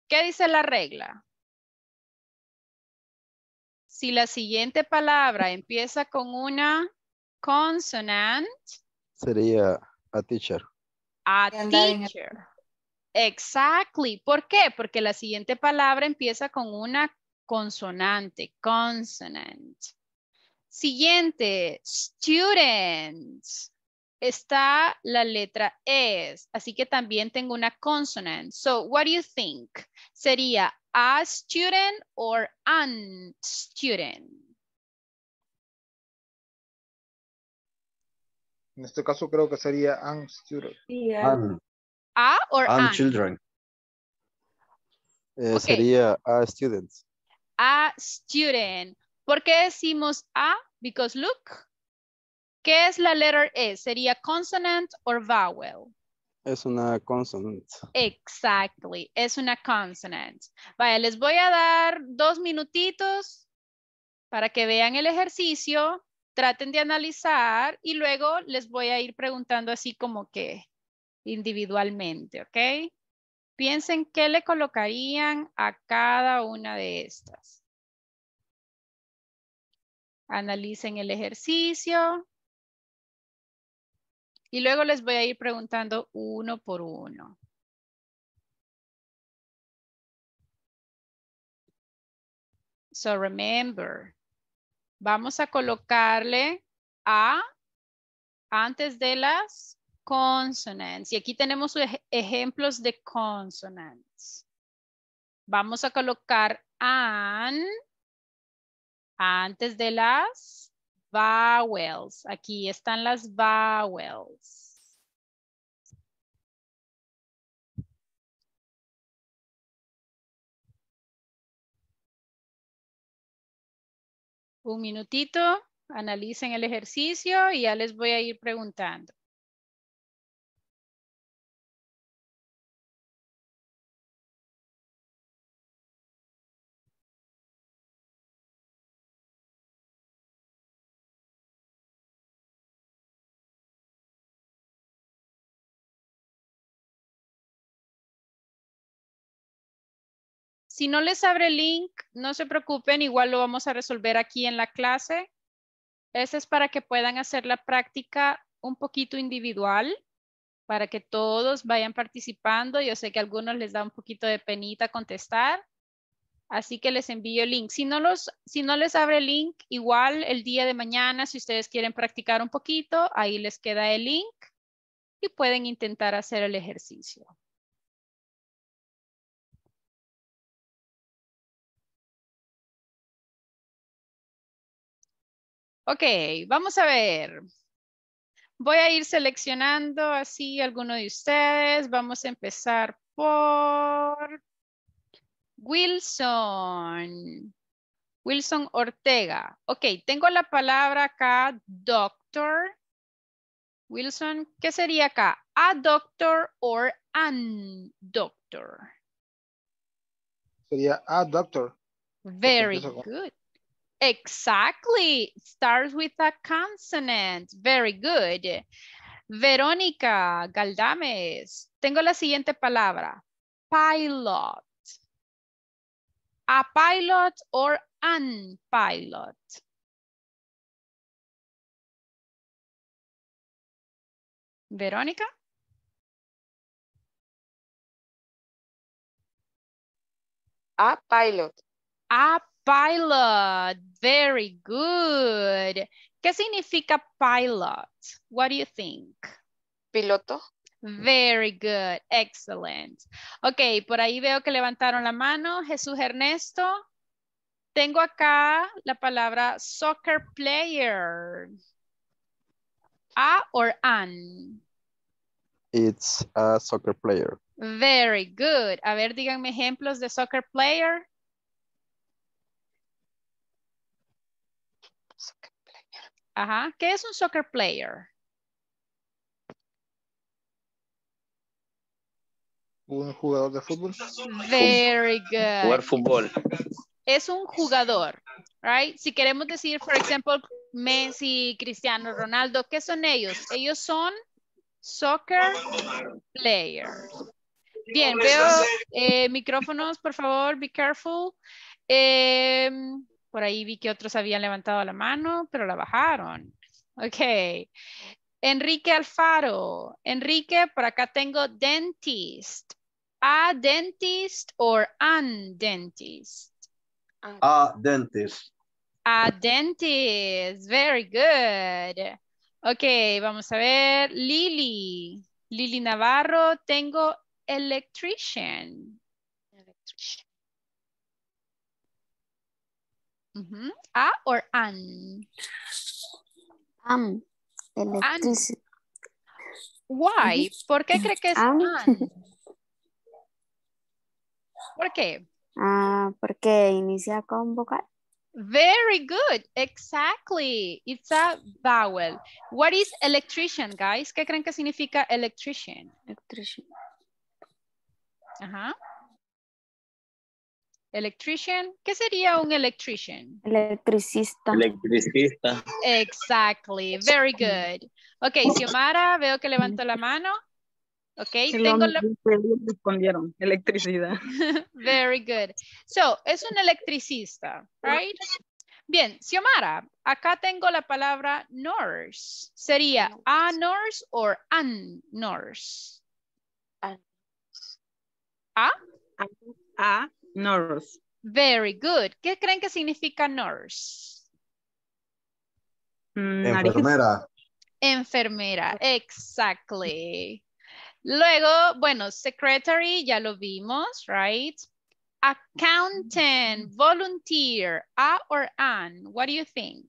¿Qué dice la regla? Si la siguiente palabra empieza con una consonant. Sería a teacher. A teacher. Exactly. ¿Por qué? Porque la siguiente palabra empieza con una consonante, consonant. Siguiente, students. Está la letra S, así que también tengo una consonant. So, what do you think? Sería a student or an student? En este caso creo que sería an student. An, A or an an? children. Eh. Sería a students. A student. ¿Por qué decimos a? Because look. ¿Qué es la letter E? ¿Sería consonant or vowel? Es una consonant. Exactly. Es una consonant. Vaya, les voy a dar dos minutitos para que vean el ejercicio, traten de analizar y luego les voy a ir preguntando así como que individualmente, ¿ok? Piensen qué le colocarían a cada una de estas. Analicen el ejercicio. Y luego les voy a ir preguntando uno por uno. So remember, vamos a colocarle a antes de las consonants. Y aquí tenemos ej- ejemplos de consonants. Vamos a colocar an antes de las vowels. Aquí están las vowels. Un minutito, analicen el ejercicio y ya les voy a ir preguntando. Si no les abre el link, no se preocupen, igual lo vamos a resolver aquí en la clase. Ese es para que puedan hacer la práctica un poquito individual, para que todos vayan participando. Yo sé que a algunos les da un poquito de penita contestar, así que les envío el link. Si no, los, si no les abre el link, igual el día de mañana, si ustedes quieren practicar un poquito, ahí les queda el link y pueden intentar hacer el ejercicio. Ok, vamos a ver. Voy a ir seleccionando así alguno de ustedes. Vamos a empezar por Wilson. Wilson Ortega. Ok, tengo la palabra acá, doctor. Wilson, ¿qué sería acá? A doctor or an doctor? Sería a doctor. Very good. Exactly. Starts with a consonant. Very good. Verónica Galdames, tengo la siguiente palabra. Pilot. A pilot or an pilot. Verónica. A pilot. A pilot. Very good. ¿Qué significa pilot? What do you think? Piloto. Very good. Excellent. Ok, por ahí veo que levantaron la mano. Jesús Ernesto. Tengo acá la palabra soccer player. A or an. It's a soccer player. Very good. A ver, díganme ejemplos de soccer player. Ajá. ¿Qué es un soccer player? Un jugador de fútbol. Very good. Jugar fútbol. Es un jugador, right? Si queremos decir, por ejemplo, Messi, Cristiano Ronaldo, ¿qué son ellos? Ellos son soccer players. Bien, veo eh, micrófonos, por favor, be careful. Em, por ahí vi que otros habían levantado la mano, pero la bajaron. Ok. Enrique Alfaro. Enrique, por acá tengo dentist. A dentist or an dentist? A dentist. A dentist. Very good. Ok, vamos a ver. Lili. Lili Navarro. Tengo electrician. A or an? Am. Electricity. Why? ¿Por qué cree que es an? ¿Por qué? Ah, porque inicia con vocal. Very good. Exactly. It's a vowel. What is electrician, guys? ¿Qué creen que significa electrician? Electrician. Ajá. Electrician. ¿Qué sería un electrician? Electricista. Electricista. Exactly. Very good. Ok, Xiomara, veo que levantó la mano. Ok, tengo la... respondieron, electricidad. Very good. So, es un electricista, right? Bien, Xiomara, acá tengo la palabra nurse. ¿Sería a nurse or an nurse? An. ¿A? A nurse. Very good. ¿Qué creen que significa nurse? Mm, nariz. Enfermera. Enfermera, exactly. Luego, bueno, secretary, ya lo vimos, right? Accountant, volunteer, a or an, what do you think?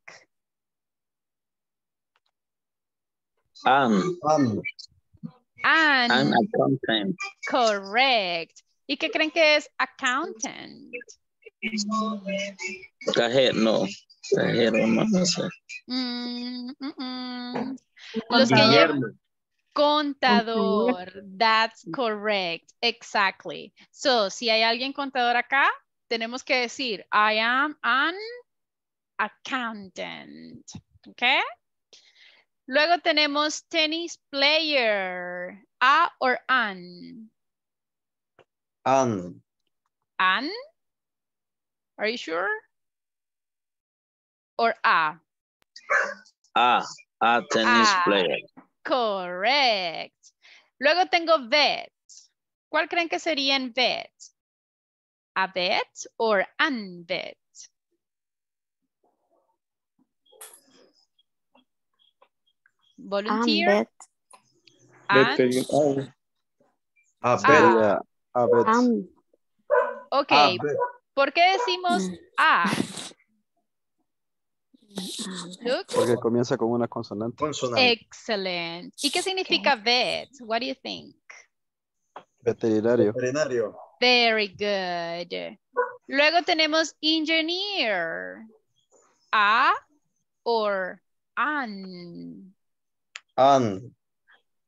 An. An. An, An accountant. correct. ¿Y qué creen que es accountant? Cajero, no. Cajero, no, no sé. Mm, mm, mm. Los que llevan contador, that's correct, exactly. So, si hay alguien contador acá, tenemos que decir, I am an accountant, ¿ok? Luego tenemos tennis player, a or an. An. An? Are you sure? Or a? A. A tennis Ah. player. Correct. Luego tengo vet. ¿Cuál creen que sería en vet? ¿A vet or an vet? Volunteer. Ambet. An. A Ah. Sería a bet. Am. Ok. ¿Por qué decimos a? Look. Porque comienza con una consonante. Consonante. Excellent. ¿Y qué significa vet? What do you think? Veterinario. Veterinario. Very good. Luego tenemos engineer. A or an. An.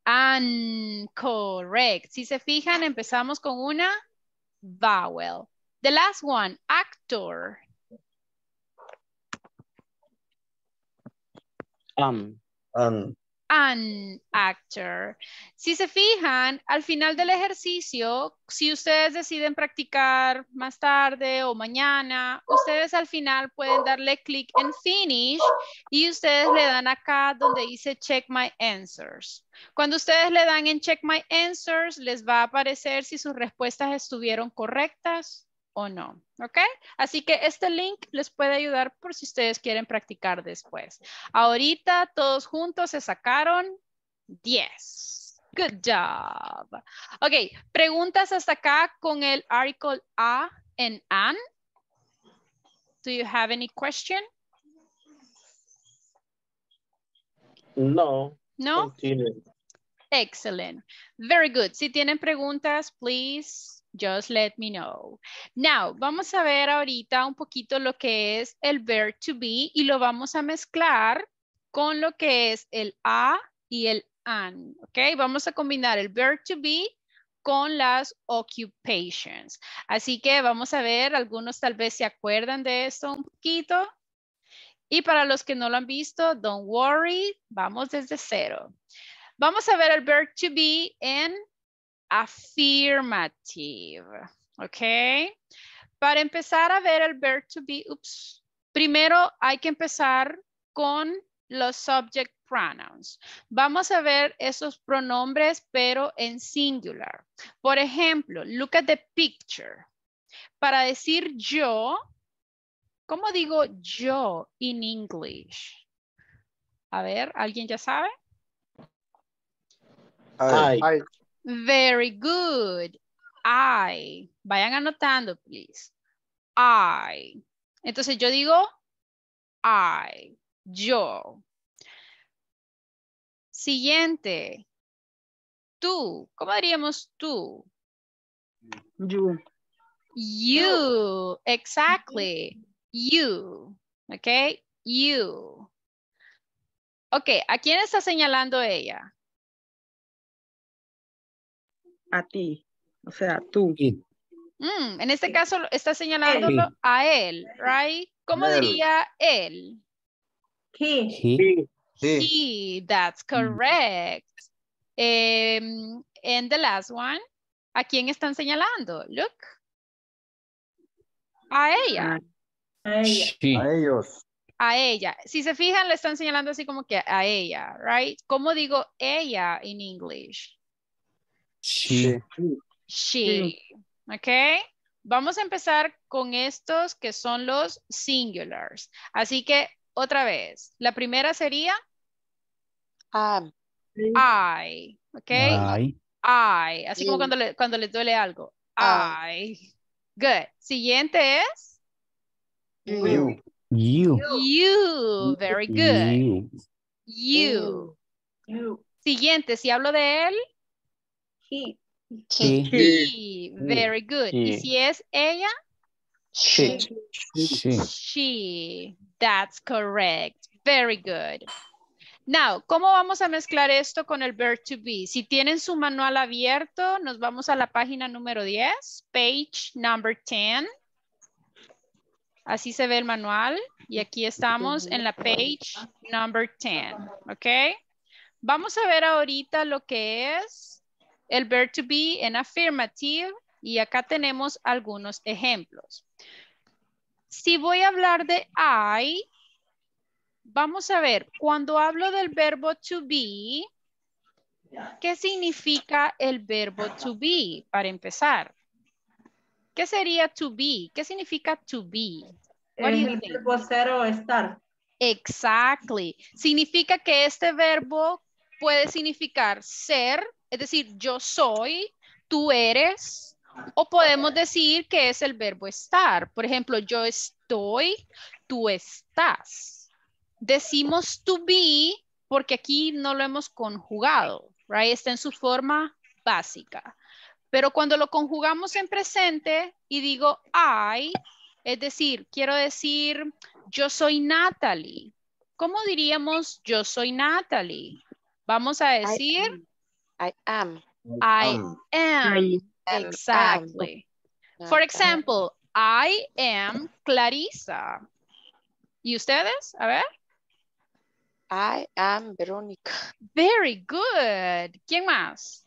An, correct. Si se fijan, empezamos con una vowel. The last one, actor. Am. An. An actor. Si se fijan, al final del ejercicio, si ustedes deciden practicar más tarde o mañana, ustedes al final pueden darle clic en finish y ustedes le dan acá donde dice check my answers. Cuando ustedes le dan en check my answers, les va a aparecer si sus respuestas estuvieron correctas o no, ¿ok? Así que este link les puede ayudar por si ustedes quieren practicar después. Ahorita todos juntos se sacaron 10. Good job. Ok, preguntas hasta acá con el article a en an. Do you have any question? No. No? Continue. Excellent. Very good. Si tienen preguntas, please just let me know. Now, vamos a ver ahorita un poquito lo que es el verb to be y lo vamos a mezclar con lo que es el a y el an. ¿Ok? Vamos a combinar el verb to be con las occupations. Así que vamos a ver, algunos tal vez se acuerdan de esto un poquito. Y para los que no lo han visto, don't worry, vamos desde cero. Vamos a ver el verb to be en affirmative. ¿Ok? Para empezar a ver el verb to be, ups, primero hay que empezar con los subject pronouns. Vamos a ver esos pronombres, pero en singular. Por ejemplo, look at the picture. Para decir yo, ¿cómo digo yo in English? A ver, ¿alguien ya sabe? I. I. Very good. I. Vayan anotando, please. I. Entonces yo digo I. Yo. Siguiente. Tú. ¿Cómo diríamos tú? You. You. Exactly. You. Ok. You. Ok. ¿A quién está señalando ella? A ti. O sea, tú. Mm, en este caso está señalándolo a él, right? ¿Cómo Él. diría él? He. He. He. He, that's correct. Em, and the last one, ¿a quién están señalando? Look. A ella, A ella. She. A ellos. a ella. Si se fijan, le están señalando así como que a ella, right? ¿Cómo digo ella en English? She. She. ¿Ok? Vamos a empezar con estos que son los singulars. Así que, otra vez, la primera sería Am. I. ¿Ok? I. I. Así como cuando, le, cuando les duele algo. Ah. I. Good. Siguiente es You. You. you. Very good. You. You. You. Siguiente, si hablo de él, He. He. he. Very good. Y He. si es ella, She. She. She. That's correct. Very good. Now, ¿cómo vamos a mezclar esto con el verb to be? Si tienen su manual abierto, nos vamos a la página número 10, page number 10. Así se ve el manual. Y aquí estamos en la page number 10. ¿Ok? Vamos a ver ahorita lo que es el verb to be en affirmative. Y acá tenemos algunos ejemplos. Si voy a hablar de I, vamos a ver, cuando hablo del verbo to be, ¿qué significa el verbo to be? Para empezar. ¿Qué sería to be? ¿Qué significa to be? You el verbo ser o estar. Exactly. Significa que este verbo puede significar ser, es decir, yo soy, tú eres, o podemos decir que es el verbo estar. Por ejemplo, yo estoy, tú estás. Decimos to be porque aquí no lo hemos conjugado, right? Está en su forma básica. Pero cuando lo conjugamos en presente y digo I, es decir, quiero decir yo soy Natalie. ¿Cómo diríamos yo soy Natalie? Vamos a decir I am. I Am. am. am. Exactly. For example, I am Clarisa. ¿Y ustedes? A ver. I am Verónica. Very good. ¿Quién más?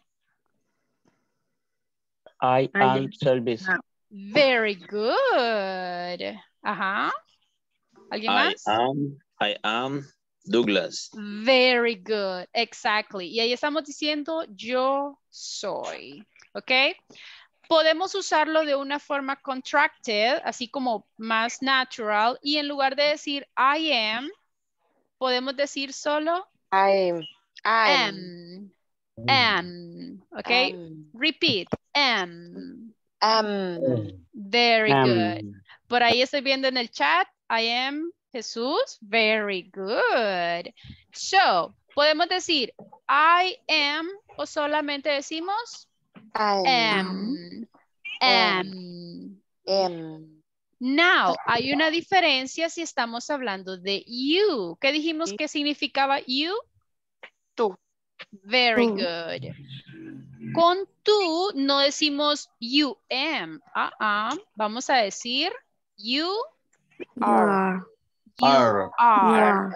I I am Selvis. Very good. Ajá. ¿Alguien I más? am, I am Douglas. Very good. Exactly. Y ahí estamos diciendo yo soy. ¿Ok? Podemos usarlo de una forma contracted, así como más natural. Y en lugar de decir I am, podemos decir solo I am. I am. am. Am. ¿Ok? Am. Repeat. Am. Am. Very Am. good. Por ahí estoy viendo en el chat. I am Jesús. Very good. So, podemos decir I am o solamente decimos I am. Am. am. Now, hay una diferencia si estamos hablando de you. ¿Qué dijimos que significaba you? Tú. Very Tú. good. Con tú no decimos you am. Ah, ah. Vamos a decir you, You are. You Are.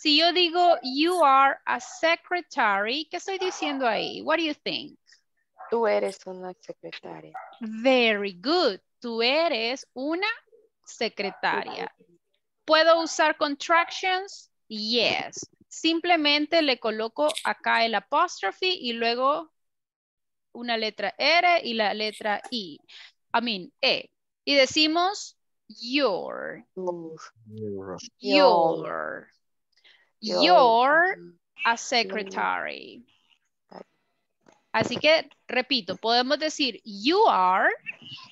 Si yo digo you are a secretary, ¿qué estoy diciendo ahí? What do you think? Tú eres una secretaria. Very good. Tú eres una secretaria. ¿Puedo usar contractions? Yes. Simplemente le coloco acá el apóstrofe y luego una letra R y la letra I. I mean, E. Y decimos your, Your. your, your a secretary. Así que, repito, podemos decir you are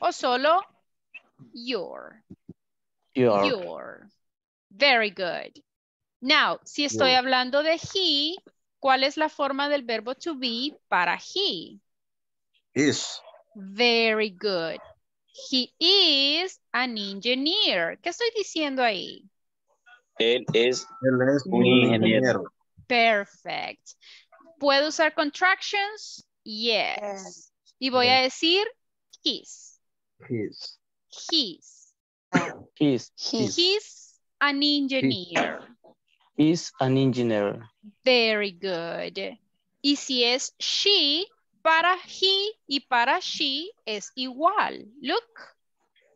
o solo your. You are. Your. Very good. Now, si estoy Your. hablando de he, ¿cuál es la forma del verbo to be para he? Is. Very good. He is an engineer. ¿Qué estoy diciendo ahí? Él es Él es un ingeniero. Perfect. ¿Puedo usar contractions? Yes. Y voy a decir his. His. His. He's, He. He's an engineer. is an engineer. Very good. Y si es she, para he y para she es igual. Look,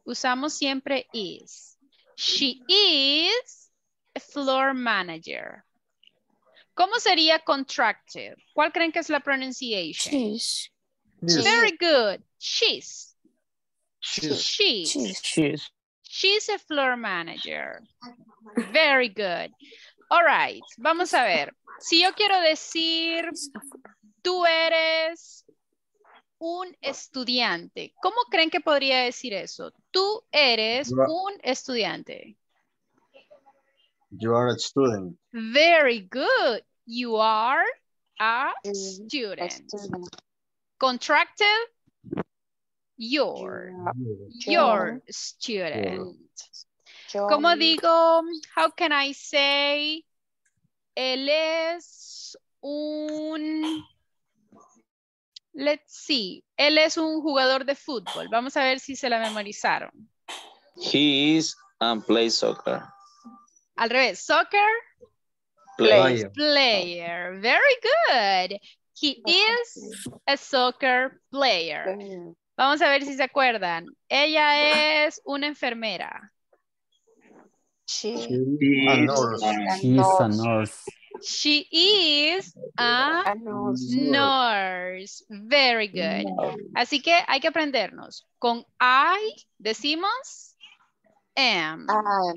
usamos siempre is. She is a floor manager. ¿Cómo sería contracted? ¿Cuál creen que es la pronunciation? She's. Very good. She's. She's. She's. She's. She's. She's a floor manager. Very good. All right, vamos a ver. Si yo quiero decir, tú eres un estudiante, ¿cómo creen que podría decir eso? Tú eres un estudiante. You are a student. Very good. You are a A student. Contracted, your. Your student. ¿Cómo digo? How can I say? Él es un... Let's see. Él es un jugador de fútbol. Vamos a ver si se la memorizaron. He is and plays soccer. Al revés. Soccer Play. player. Very good. He is a soccer player. Vamos a ver si se acuerdan. Ella es una enfermera. She. A nurse. She's a nurse. She is a A nurse. Very good. Así que hay que aprendernos. Con I decimos am. Am.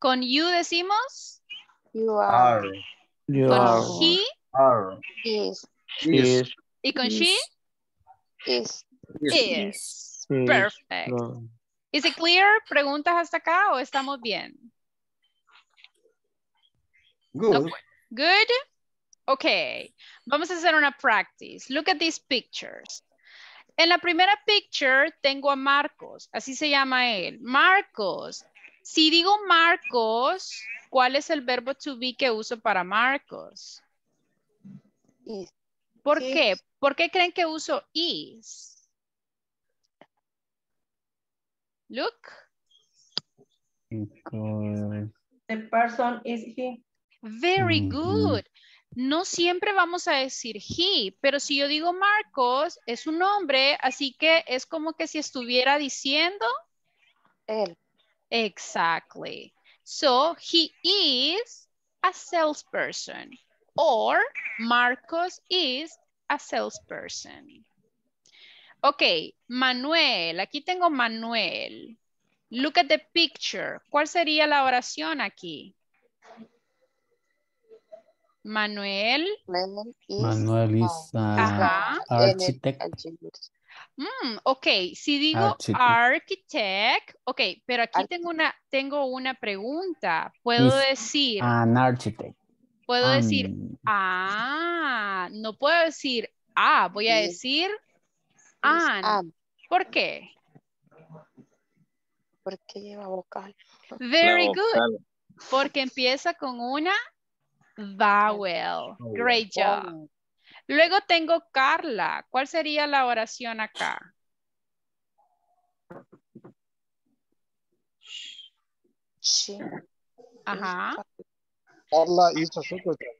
Con you decimos You are. Are. You con are. he Are. Is. Is. y con she Is. Is. is. is, Perfect. Is it clear? ¿Preguntas hasta acá o estamos bien? Good. Good? Okay. Vamos a hacer una practice. Look at these pictures. En la primera picture tengo a Marcos. Así se llama él. Marcos. Si digo Marcos, ¿cuál es el verbo to be que uso para Marcos? Is. ¿Por Is. qué? ¿Por qué creen que uso is? Look. Because The person is he. Very good. No siempre vamos a decir he, pero si yo digo Marcos, es un hombre, así que es como que si estuviera diciendo Él. Exactly. So he is a salesperson or Marcos is a salesperson. Ok, Manuel, aquí tengo Manuel. Look at the picture. ¿Cuál sería la oración aquí? Manuel. Manuel is, is Ajá. uh, architect. Mm, ok, si digo Architect. architect, ok, pero aquí tengo una, tengo una pregunta. ¿Puedo Is decir, An architect. puedo decir, ah, no puedo decir, ah, voy a decir an. an. ¿Por qué? porque lleva vocal. Very good, porque empieza con una vowel. Great job. Luego tengo Carla. ¿Cuál sería la oración acá? she. Ajá. Carla is a secretary.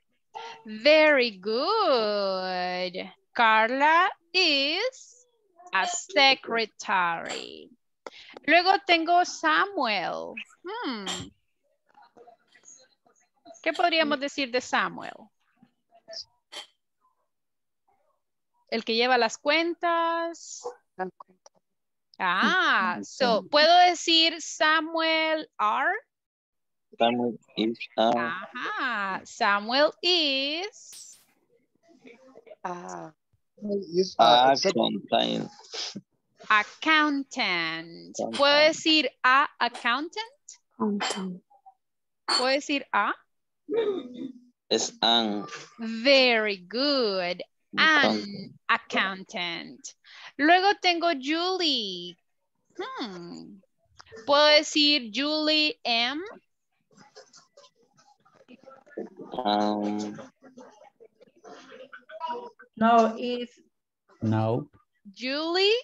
Very good. Carla is a secretary. Luego tengo Samuel. Hmm. ¿Qué podríamos decir de Samuel? El que lleva las cuentas. Ah, so, ¿puedo decir Samuel R? Samuel is a Ajá. Samuel is. Ah, Is accountant. Accountant. ¿Puedo decir a accountant? ¿Puedo decir a? Es an Very good. An accountant. Luego tengo Julie. Hmm. ¿Puedo decir Julie M? um, No, is, No. Julie?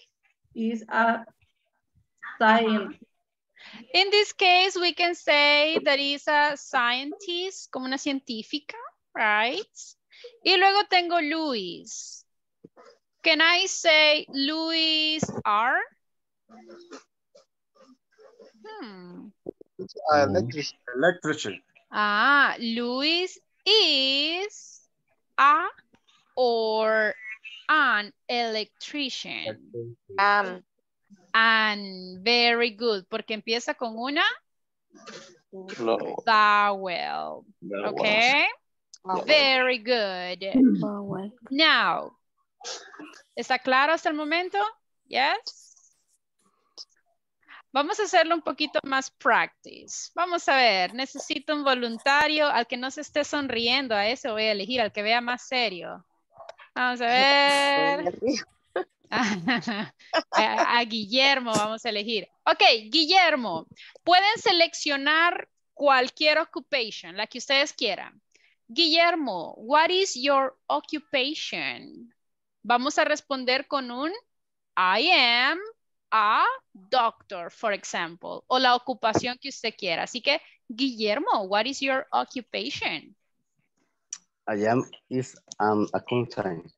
is a science. In this case, we can say that is a scientist, como una científica, right? Y luego tengo Luis. Can I say Luis R? Hmm. is electrician. Electrician. Ah, Luis is a or an electrician. am. And very good, porque empieza con una vowel. Okay? Very good. Now, ¿está claro hasta el momento? Yes. Vamos a hacerlo un poquito más practice. Vamos a ver, necesito un voluntario al que no se esté sonriendo, a ese voy a elegir, al que vea más serio. Vamos a ver. a, Guillermo vamos a elegir. Ok, Guillermo, pueden seleccionar cualquier occupation, la que ustedes quieran. Guillermo, what is your occupation? Vamos a responder con un I am a doctor, for example, o la ocupación que usted quiera. Así que, Guillermo, what is your occupation? I am is an accountant.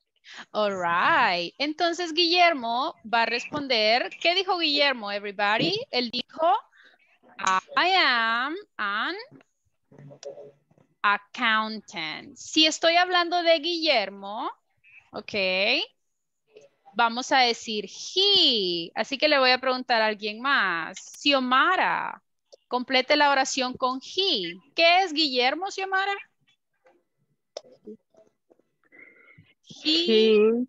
All right. Entonces, Guillermo va a responder. ¿Qué dijo Guillermo, everybody? Él dijo, I am an accountant. Si estoy hablando de Guillermo, ok, vamos a decir he. Así que le voy a preguntar a alguien más. Xiomara, complete la oración con he. ¿Qué es Guillermo, Xiomara? He, He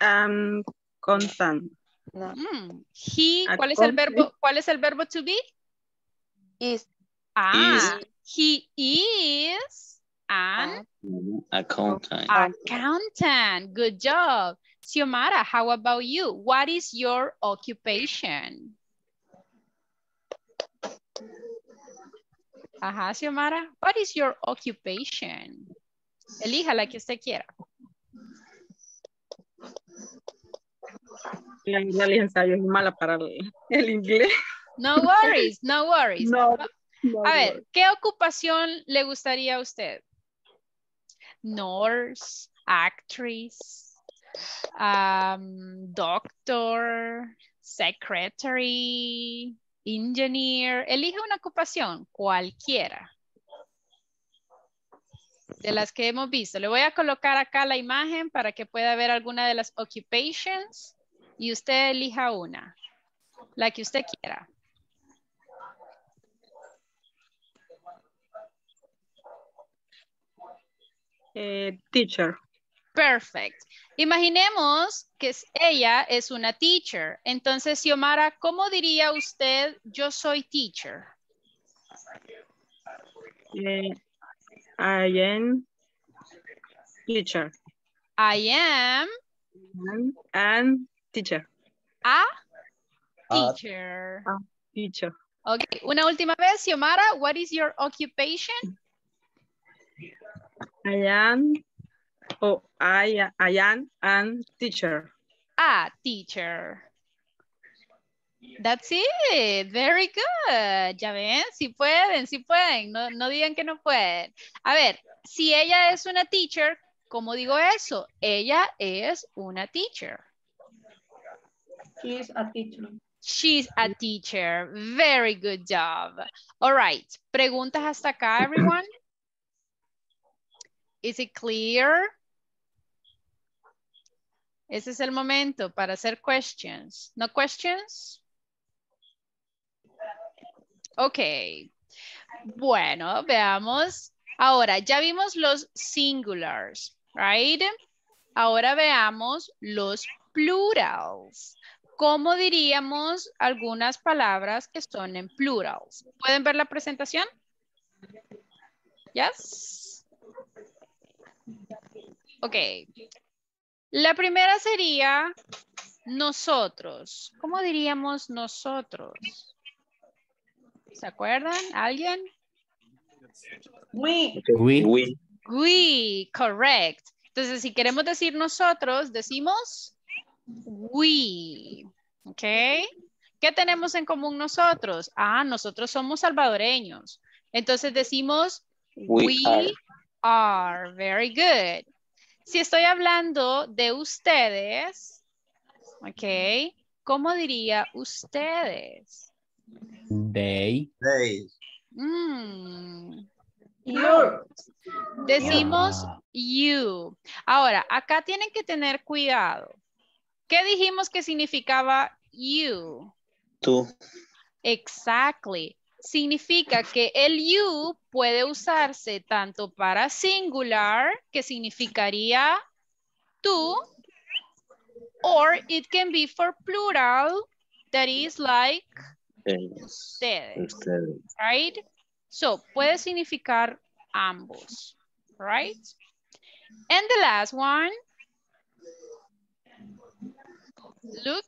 am contant. mm, he, ¿cuál es el verbo? ¿Cuál es el verbo to be? Is. Ah, he is an accountant. accountant. Good job. Xiomara, how about you? What is your occupation? Ajá, Xiomara. What is your occupation? Elija la que usted quiera. La verdad, soy mala para el, el inglés. No worries, no worries. No. A ver, ¿qué ocupación le gustaría a usted? Nurse, actress, um, doctor, secretary, engineer. Elige una ocupación, cualquiera. De las que hemos visto. Le voy a colocar acá la imagen para que pueda ver alguna de las occupations y usted elija una. La que usted quiera. Eh, teacher. Perfect. Imaginemos que ella es una teacher. Entonces, Xiomara, ¿cómo diría usted yo soy teacher? Eh, I am teacher. I am And, and teacher. a Ah. teacher. Teacher. Ok, una última vez, Xiomara, what is your occupation? I am, oh, I, I am and teacher. A teacher. That's it. Very good. Ya ven, si pueden, si pueden. No, no digan que no pueden. A ver, si ella es una teacher, ¿cómo digo eso? Ella es una teacher. She is a teacher. She's a teacher. Very good job. All right. Preguntas hasta acá, everyone? Is it clear? Ese es el momento para hacer questions. ¿No questions? Ok. Bueno, veamos. Ahora, ya vimos los singulars, right? Ahora veamos los plurals. ¿Cómo diríamos algunas palabras que son en plurals? ¿Pueden ver la presentación? Yes. Ok. La primera sería nosotros. ¿Cómo diríamos nosotros? ¿Se acuerdan? ¿Alguien? We. We. We. We, correct. Entonces, si queremos decir nosotros, decimos we. ¿Ok? ¿Qué tenemos en común nosotros? Ah, nosotros somos salvadoreños. Entonces decimos We we are. are. Very good. Si estoy hablando de ustedes, ¿ok? ¿Cómo diría ustedes? They. They. Mm, Your. Decimos Ah. you. Ahora, acá tienen que tener cuidado. ¿Qué dijimos que significaba you? Tú. Exactly. Significa que el you puede usarse tanto para singular, que significaría tú, or it can be for plural, that is like ustedes, Ustedes. right? So, puede significar ambos, right? And the last one, look,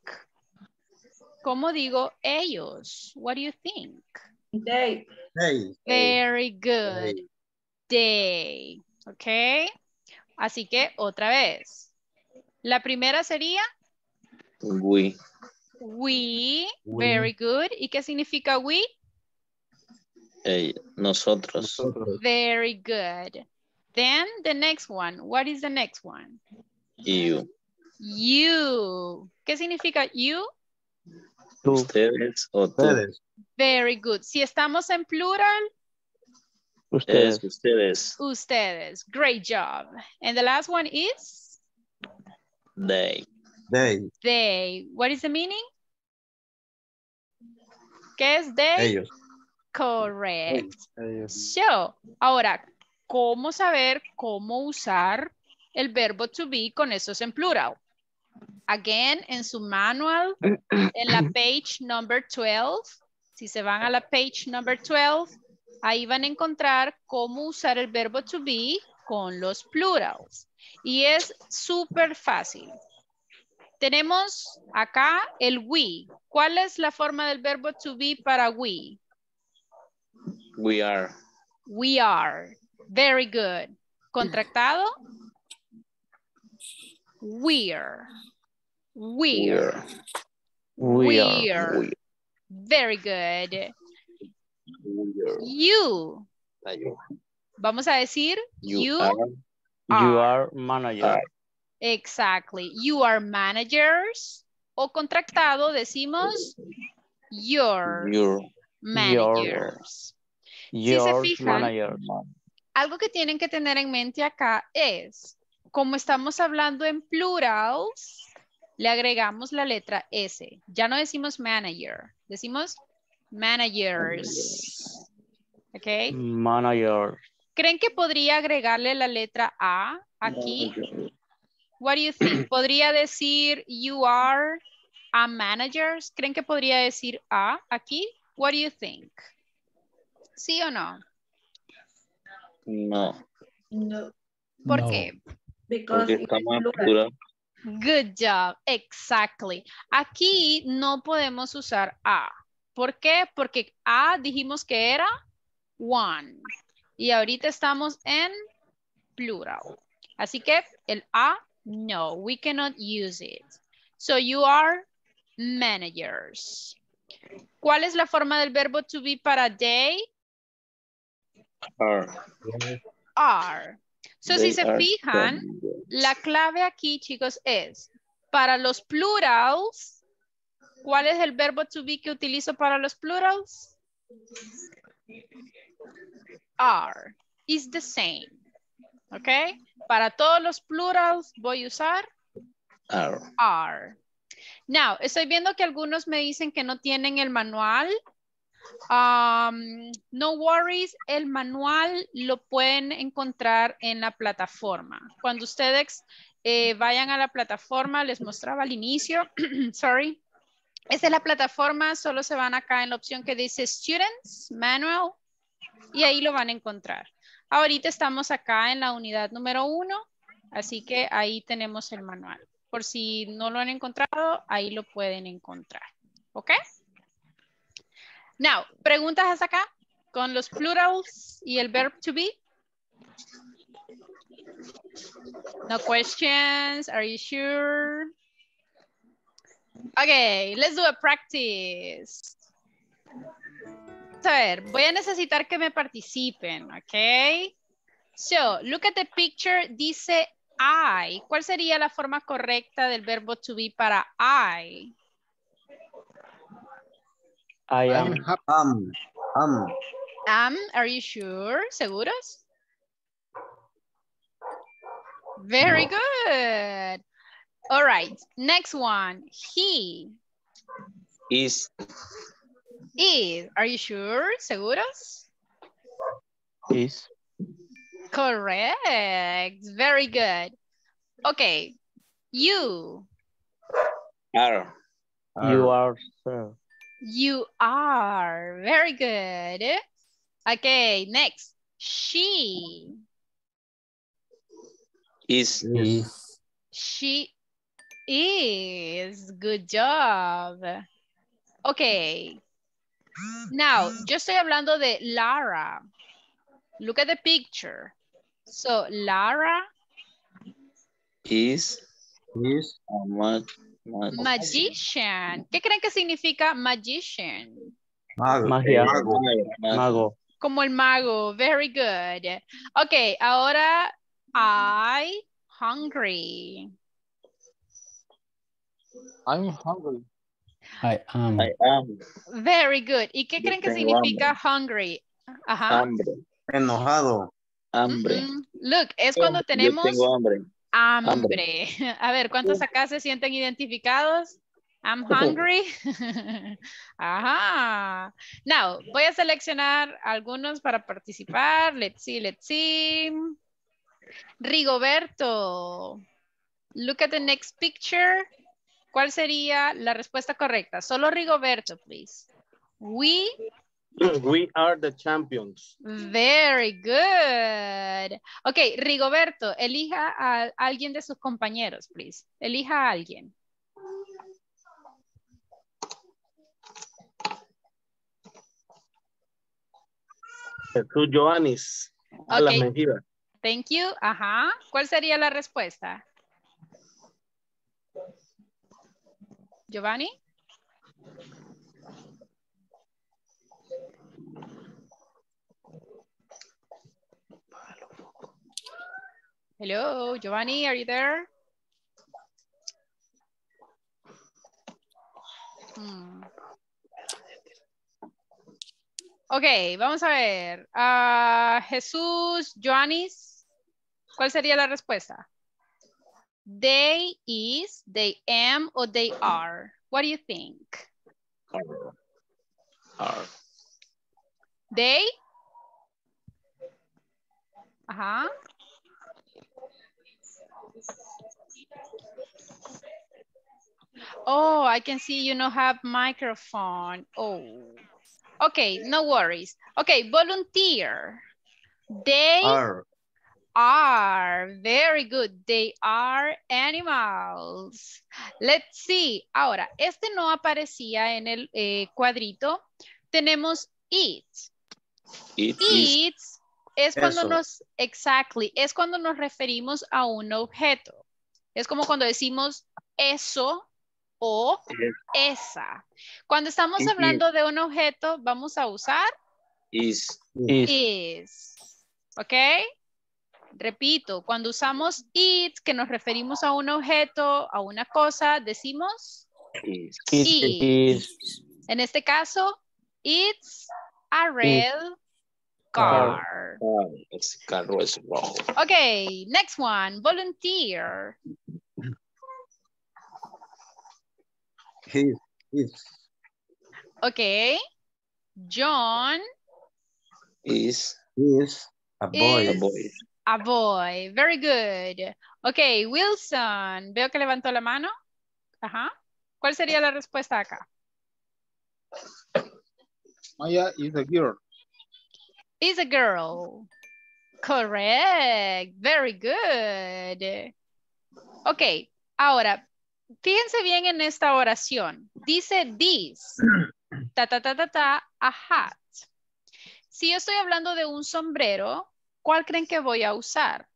¿cómo digo ellos? What do you think? They. They. Very good. They. ¿Ok? Así que otra vez. La primera sería We. we. We. Very good. ¿Y qué significa we? Nosotros. Very good. Then the next one. What is the next one? You. You. ¿Qué significa you? Tú. Ustedes o tú. Ustedes. Very good. Si estamos en plural, Ustedes. Es ustedes. ustedes. Great job. And the last one is They. They. they. What is the meaning? ¿Qué es they? Ellos. Correct. Ellos. So, ahora, ¿cómo saber cómo usar el verbo to be con esos en plural? Again, en su manual, en la page number 12, si se van a la page number 12, ahí van a encontrar cómo usar el verbo to be con los plurals. Y es súper fácil. Tenemos acá el we. ¿Cuál es la forma del verbo to be para we? We are. We are. Very good. Contractado. We're. We're. We are. We're. We. Very good. You. Ah, yo. Vamos a decir You you. are. You are manager. Exactly. You are managers. O contractado decimos your Your. managers. Si se Your fijan, manager. algo que tienen que tener en mente acá es, como estamos hablando en plurals, le agregamos la letra S. Ya no decimos manager, decimos managers. ¿Ok? Manager. ¿Creen que podría agregarle la letra A aquí? What do you think? ¿Podría decir you are a managers? ¿Creen que podría decir A aquí? What do you think? ¿Sí o no? No. No, ¿Por No. qué? because Porque en plural. plural. Good job, exactly. Aquí no podemos usar a. ¿Por qué? Porque a dijimos que era one. Y ahorita estamos en plural. Así que el a, no, we cannot use it. So you are managers. ¿Cuál es la forma del verbo to be para they? Are. Are. So si se fijan. La clave aquí, chicos, es para los plurals. ¿Cuál es el verbo to be que utilizo para los plurals? Are. Is the same. ¿Ok? Para todos los plurals voy a usar Are. are. Now, estoy viendo que algunos me dicen que no tienen el manual. No worries, el manual lo pueden encontrar en la plataforma. Cuando ustedes eh, vayan a la plataforma, les mostraba al inicio, sorry. Esta es la plataforma, solo se van acá en la opción que dice Students, Manual, y ahí lo van a encontrar. Ahorita estamos acá en la unidad número uno, así que ahí tenemos el manual. Por si no lo han encontrado, ahí lo pueden encontrar. ¿Ok? Now, preguntas hasta acá con los plurals y el verb to be. No questions. Are you sure? Okay, let's do a practice. A ver, voy a necesitar que me participen, ¿ok? So, look at the picture. Dice I. ¿Cuál sería la forma correcta del verbo to be para I? I am. Am. Am. Um, um. Am, are you sure? ¿Seguros? Very good. All right, next one. He Is. is. Are you sure? ¿Seguros? Is. Correct. Very good. Okay. You. Are. You are, sir. You are. Very good. Okay, next. She. Is. Is. She is. Good job. Okay. Now, yo estoy hablando de Lara. Look at the picture. So, Lara, Is. Is. A mag. mag- magician. ¿Qué creen que significa magician? Mago. Magia. Mago. mag- Mago. Como el mago. Very good. Okay, ahora I hungry. I'm hungry. I am. I am. Very good. ¿Y qué Yo creen que significa hungry? Ajá. Hambre. Enojado. Hambre. Mm, Look, es cuando Yo tenemos tengo hambre. Hambre. A ver, ¿cuántos acá se sienten identificados? I'm hungry. Ajá. Now, voy a seleccionar algunos para participar. Let's see, let's see. Rigoberto. Look at the next picture. ¿Cuál sería la respuesta correcta? Solo Rigoberto, please. We We are the champions. Very good. Ok, Rigoberto, elija a alguien de sus compañeros, please. Elija a alguien. Tú, Joanis. A las. Thank you. Ajá. ¿Cuál sería la respuesta? Giovanni? Hello, Giovanni, are you there? Hmm. Ok, vamos a ver. Ah, Jesús, Joanis, ¿cuál sería la respuesta? They is, they am, or they are. What do you think? Are. They? Ajá. Oh, I can see you don't have microphone. Oh. Okay, no worries. Okay, volunteer. They Are. are. Very good. They are animals. Let's see. Ahora, este no aparecía en el eh, cuadrito. Tenemos it. It is. It es cuando Eso. nos, exactly, es cuando nos referimos a un objeto. Es como cuando decimos eso o esa. Cuando estamos hablando de un objeto, vamos a usar Is. Is. is. ¿Ok? Repito, cuando usamos it, que nos referimos a un objeto, a una cosa, decimos Is. It is. is. En este caso, it's a red car. Oh, ese carro es rojo. Okay, next one, volunteer. He is. Okay. John Is. Is a boy. A boy. a boy. Very good. Okay, Wilson. Veo que levantó la mano. Ajá. ¿Cuál sería la respuesta acá? Maya is a girl. Is a girl. Correct. Very good. Ok, ahora, fíjense bien en esta oración. Dice this, ta, ta, ta, ta, ta, a hat. Si yo estoy hablando de un sombrero, ¿cuál creen que voy a usar?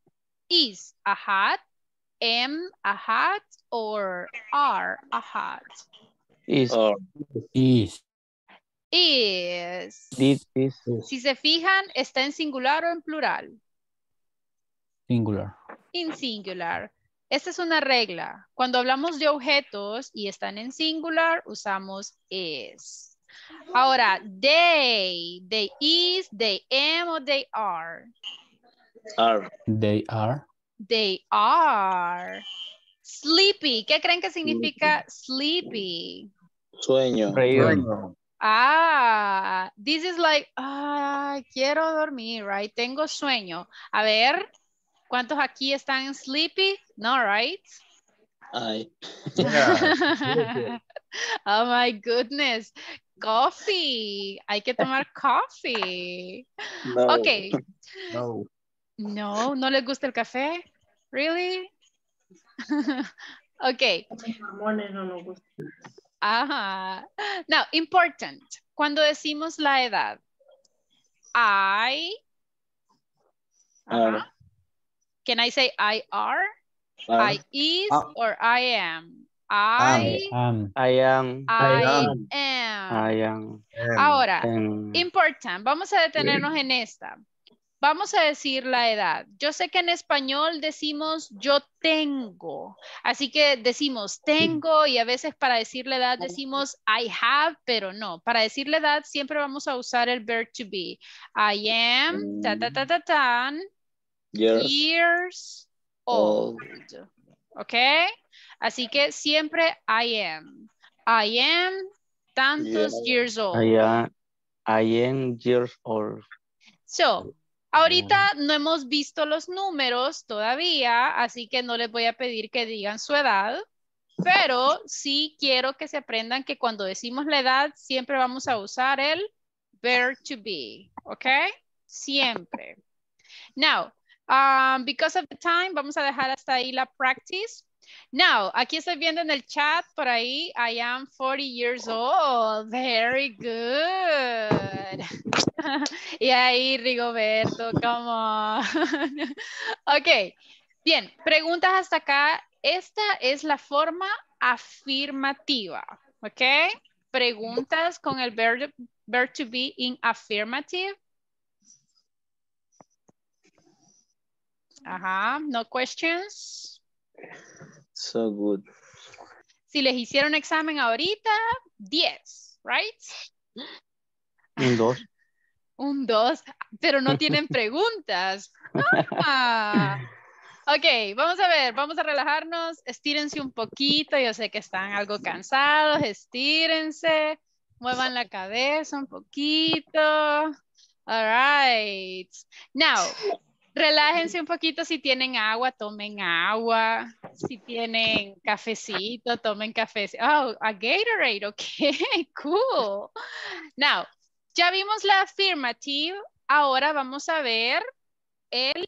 Is a hat, am a hat, or are a hat? Is. Or. Is. Is. Did. Is. Si se fijan, ¿está en singular o en plural? Singular. In singular. Esta es una regla. Cuando hablamos de objetos y están en singular, usamos is. Ahora, they, they is, they am o they are. Are. They are. They are. Sleepy. ¿Qué creen que significa sleepy? Sueño. Reír. Ah, this is like, ah, quiero dormir, right? Tengo sueño. A ver, ¿cuántos aquí están sleepy? No, right? Ay. oh my goodness. Coffee. Hay que tomar coffee. No. Ok. No. No, ¿no les gusta el café? Really? ok. Mamones no nos gusta. Ajá. Now, important. Cuando decimos la edad. I. Are. Can I say I are? I is Ah. or I am? I, Am. I am. I, am. I am. Ahora, important. Vamos a detenernos en esta. Vamos a decir la edad. Yo sé que en español decimos yo tengo. Así que decimos tengo y a veces para decir la edad decimos I have, pero no. Para decir la edad siempre vamos a usar el verb to be. I am, ta ta ta ta tan, Years. years old. ¿Ok? Así que siempre I am. I am tantos Yeah. years old. I am. I am years old. So, ahorita no hemos visto los números todavía, así que no les voy a pedir que digan su edad, pero sí quiero que se aprendan que cuando decimos la edad siempre vamos a usar el verb to be, ¿ok? Siempre. Now, um, because of the time, vamos a dejar hasta ahí la practice. Now, aquí estoy viendo en el chat por ahí, I am 40 years old. Very good. y ahí, Rigoberto, come on. ok, bien, preguntas hasta acá. Esta es la forma afirmativa, ¿ok? Preguntas con el verb, verb to be in affirmative. Ajá, no questions. So good. Si les hicieron examen ahorita, 10, right? Un dos. Un 2, pero no tienen preguntas. Ah. Ok, vamos a ver, vamos a relajarnos. Estírense un poquito, yo sé que están algo cansados, estírense. Muevan la cabeza un poquito. All right. Now, relájense un poquito si tienen agua, tomen agua. Si tienen cafecito, tomen cafecito. Oh, a Gatorade, ok, cool. Now, ya vimos la affirmative, ahora vamos a ver el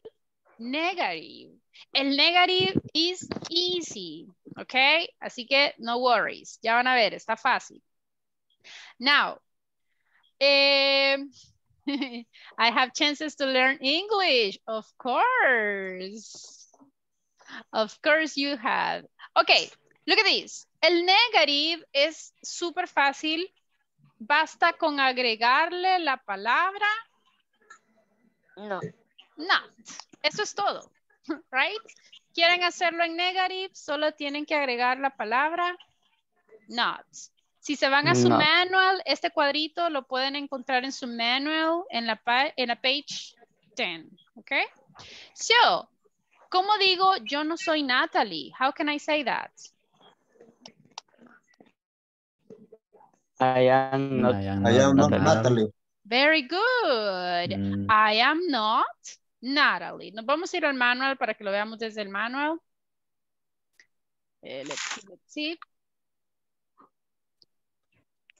negative. El negative is easy, ok? Así que no worries, ya van a ver, está fácil. Now, eh, I have chances to learn English, of course. Of course you have. Okay, look at this. El negative es súper fácil. Basta con agregarle la palabra No. not. Eso es todo, right? Quieren hacerlo en negative, solo tienen que agregar la palabra not. Si se van a su manual, este cuadrito lo pueden encontrar en su manual en la, pa- en la page 10, ¿ok? So, ¿cómo digo yo no soy Natalie? How can I say that? I am not. I am I am not Natalie. Natalie. Very good. Mm, I am not Natalie. Nos vamos a ir al manual para que lo veamos desde el manual. Eh, let's see, let's see.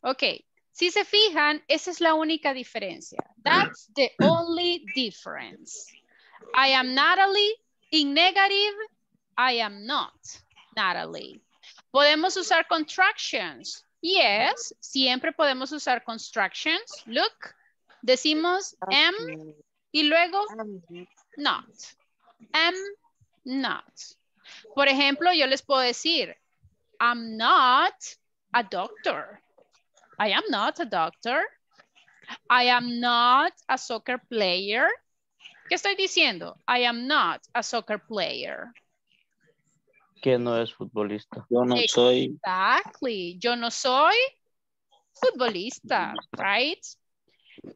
Ok, si se fijan, esa es la única diferencia. That's the only difference. I am Natalie. In negative, I am not Natalie. ¿Podemos usar contractions? Yes, siempre podemos usar constructions. Look, decimos am y luego not. Am not. Por ejemplo, yo les puedo decir, I'm not a doctor. I am not a doctor. I am not a soccer player. ¿Qué estoy diciendo? I am not a soccer player. Que no es futbolista. Yo no soy, Exactly. Yo no soy futbolista, right?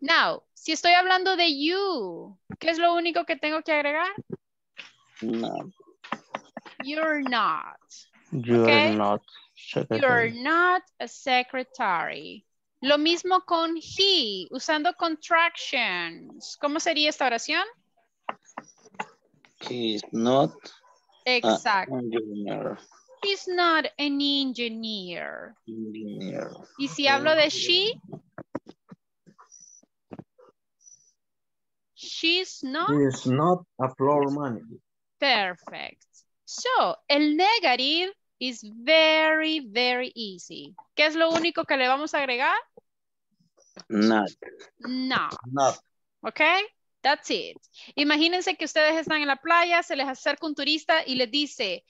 Now, si estoy hablando de you, ¿qué es lo único que tengo que agregar? no, You're not. You're Okay. not. You're not a secretary. Lo mismo con he, usando contractions. ¿Cómo sería esta oración? he is not Exacto. engineer. He's not an engineer. engineer. Y si hablo de she, she's not He is not a floor manager. perfect. So, el negative is very, very easy. ¿Qué es lo único que le vamos a agregar? Not. No. Not. ¿Ok? That's it. Imagínense que ustedes están en la playa, se les acerca un turista y les dice,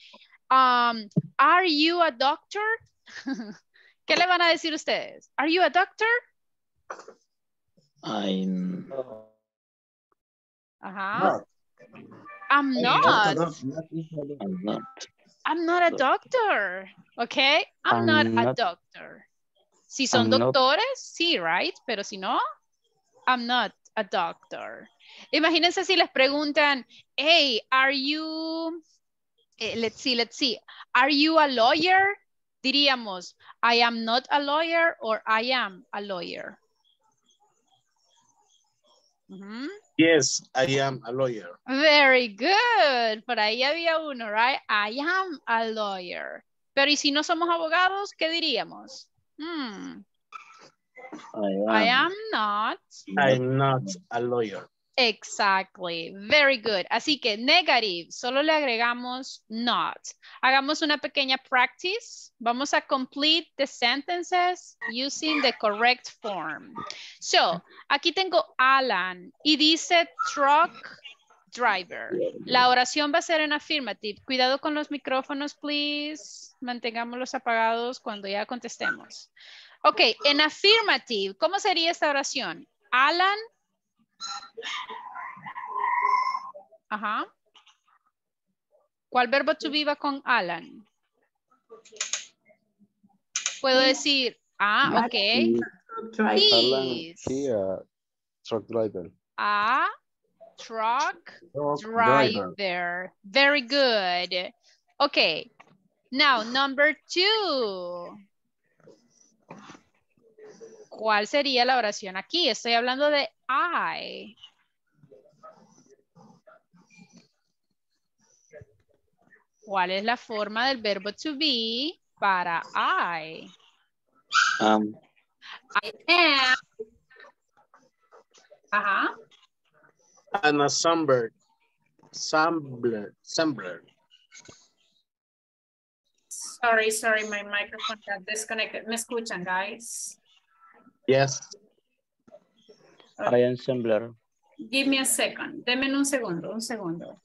um, are you a doctor? ¿Qué le van a decir ustedes? Are you a doctor? I'm Ajá. Not. I'm Not doc- not. I'm not. I'm not a doctor. ¿Ok? I'm not a doctor. Si son I'm not- doctores, sí, right? Pero si no, I'm not a doctor. Imagínense si les preguntan, hey, are you, eh, let's see, let's see, are you a lawyer? Diríamos, I am not a lawyer or I am a lawyer. Yes, I am a lawyer. Very good. Por ahí había uno, right? I am a lawyer. Pero ¿y si no somos abogados, qué diríamos? Hmm, I I am. am not. I'm not a lawyer. Exactly. Very good. Así que negative, solo le agregamos not. Hagamos una pequeña practice. Vamos a complete the sentences using the correct form. So, aquí tengo Alan y dice truck driver. La oración va a ser en affirmative. Cuidado con los micrófonos, please. Mantengámoslos apagados cuando ya contestemos. Ok, en affirmative, ¿cómo sería esta oración? Alan Ajá. ¿Cuál verbo to be va con Alan? Puedo decir, ah, ok. Alan, he, uh, truck driver. a truck Truck driver. driver. Very good. Okay. Now, number two. ¿Cuál sería la oración aquí? Estoy hablando de I. ¿Cuál es la forma del verbo to be para I? Am. I am. Ajá. An assembler. Assembler. Assembler. Sorry, sorry, my microphone got disconnected. ¿Me escuchan, guys? Yes. I am assembler. Give me a second. Denme un segundo, un segundo.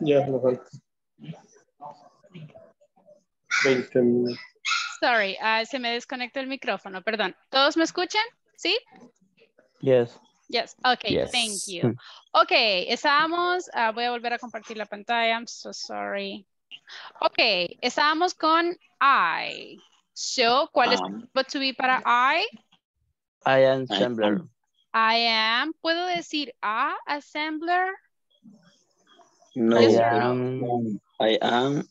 Ya, lo falta. 20 minutos. Sorry, ah, se me desconectó el micrófono, perdón. ¿Todos me escuchan? ¿Sí? Yes. Yes, okay, Yes. thank you. Ok, estábamos, ah, voy a volver a compartir la pantalla, I'm so sorry. Ok, estábamos con I. So, ¿cuál es Am. what to be para I? I am assembler. I am, ¿puedo decir a assembler? No. I no. am I am.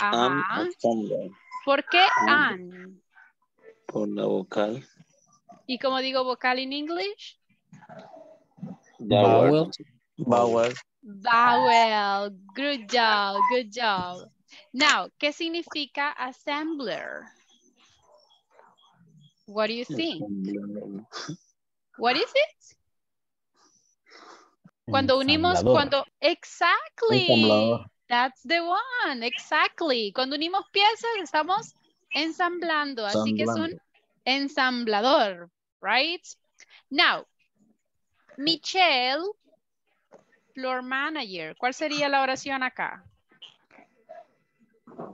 Am assembler. ¿Por qué Am. an? Por la vocal. ¿Y cómo digo vocal en English? Vowel. vowel. Vowel. Good job, good job. Now, ¿qué significa assembler? What do you think? What is it? Cuando unimos, cuando, exactly. That's the one, exactly. Cuando unimos piezas, estamos ensamblando, así que es un ensamblador, right? Now, Michelle, floor manager, ¿cuál sería la oración acá?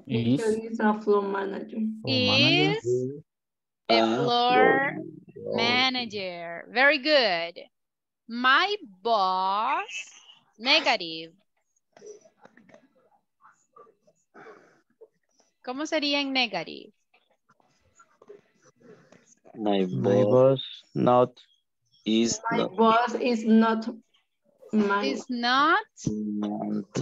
Is Is a floor manager. Is a Ah, floor manager. Very good. My boss, negative. ¿Cómo sería en negative? My boss not is My not boss is not my Is not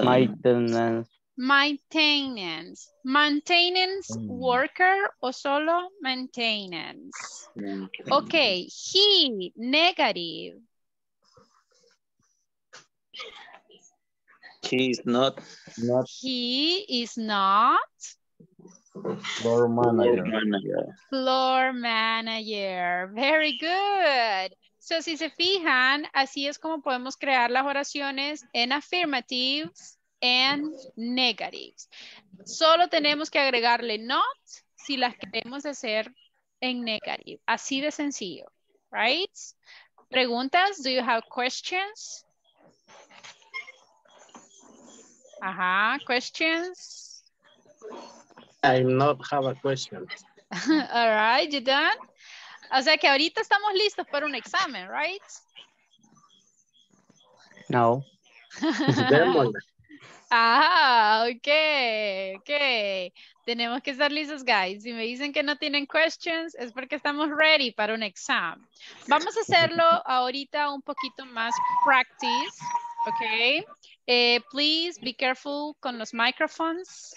maintenance. maintenance. Maintenance Mm. worker o solo maintenance. maintenance. Okay, he, negative. He is not Not He is not floor manager. manager. floor manager. Very good. So, si se fijan, así es como podemos crear las oraciones en affirmatives and negatives. Solo tenemos que agregarle not si las queremos hacer en negative. Así de sencillo, right? Preguntas, do you have questions? Ajá, questions? I not have a question. All right, you done? O sea que ahorita estamos listos para un examen, right? No. Ah, ok, ok. Tenemos que estar listos, guys. Si me dicen que no tienen questions, es porque estamos ready para un examen. Vamos a hacerlo ahorita un poquito más practice, ok. Eh, please be careful con los microphones.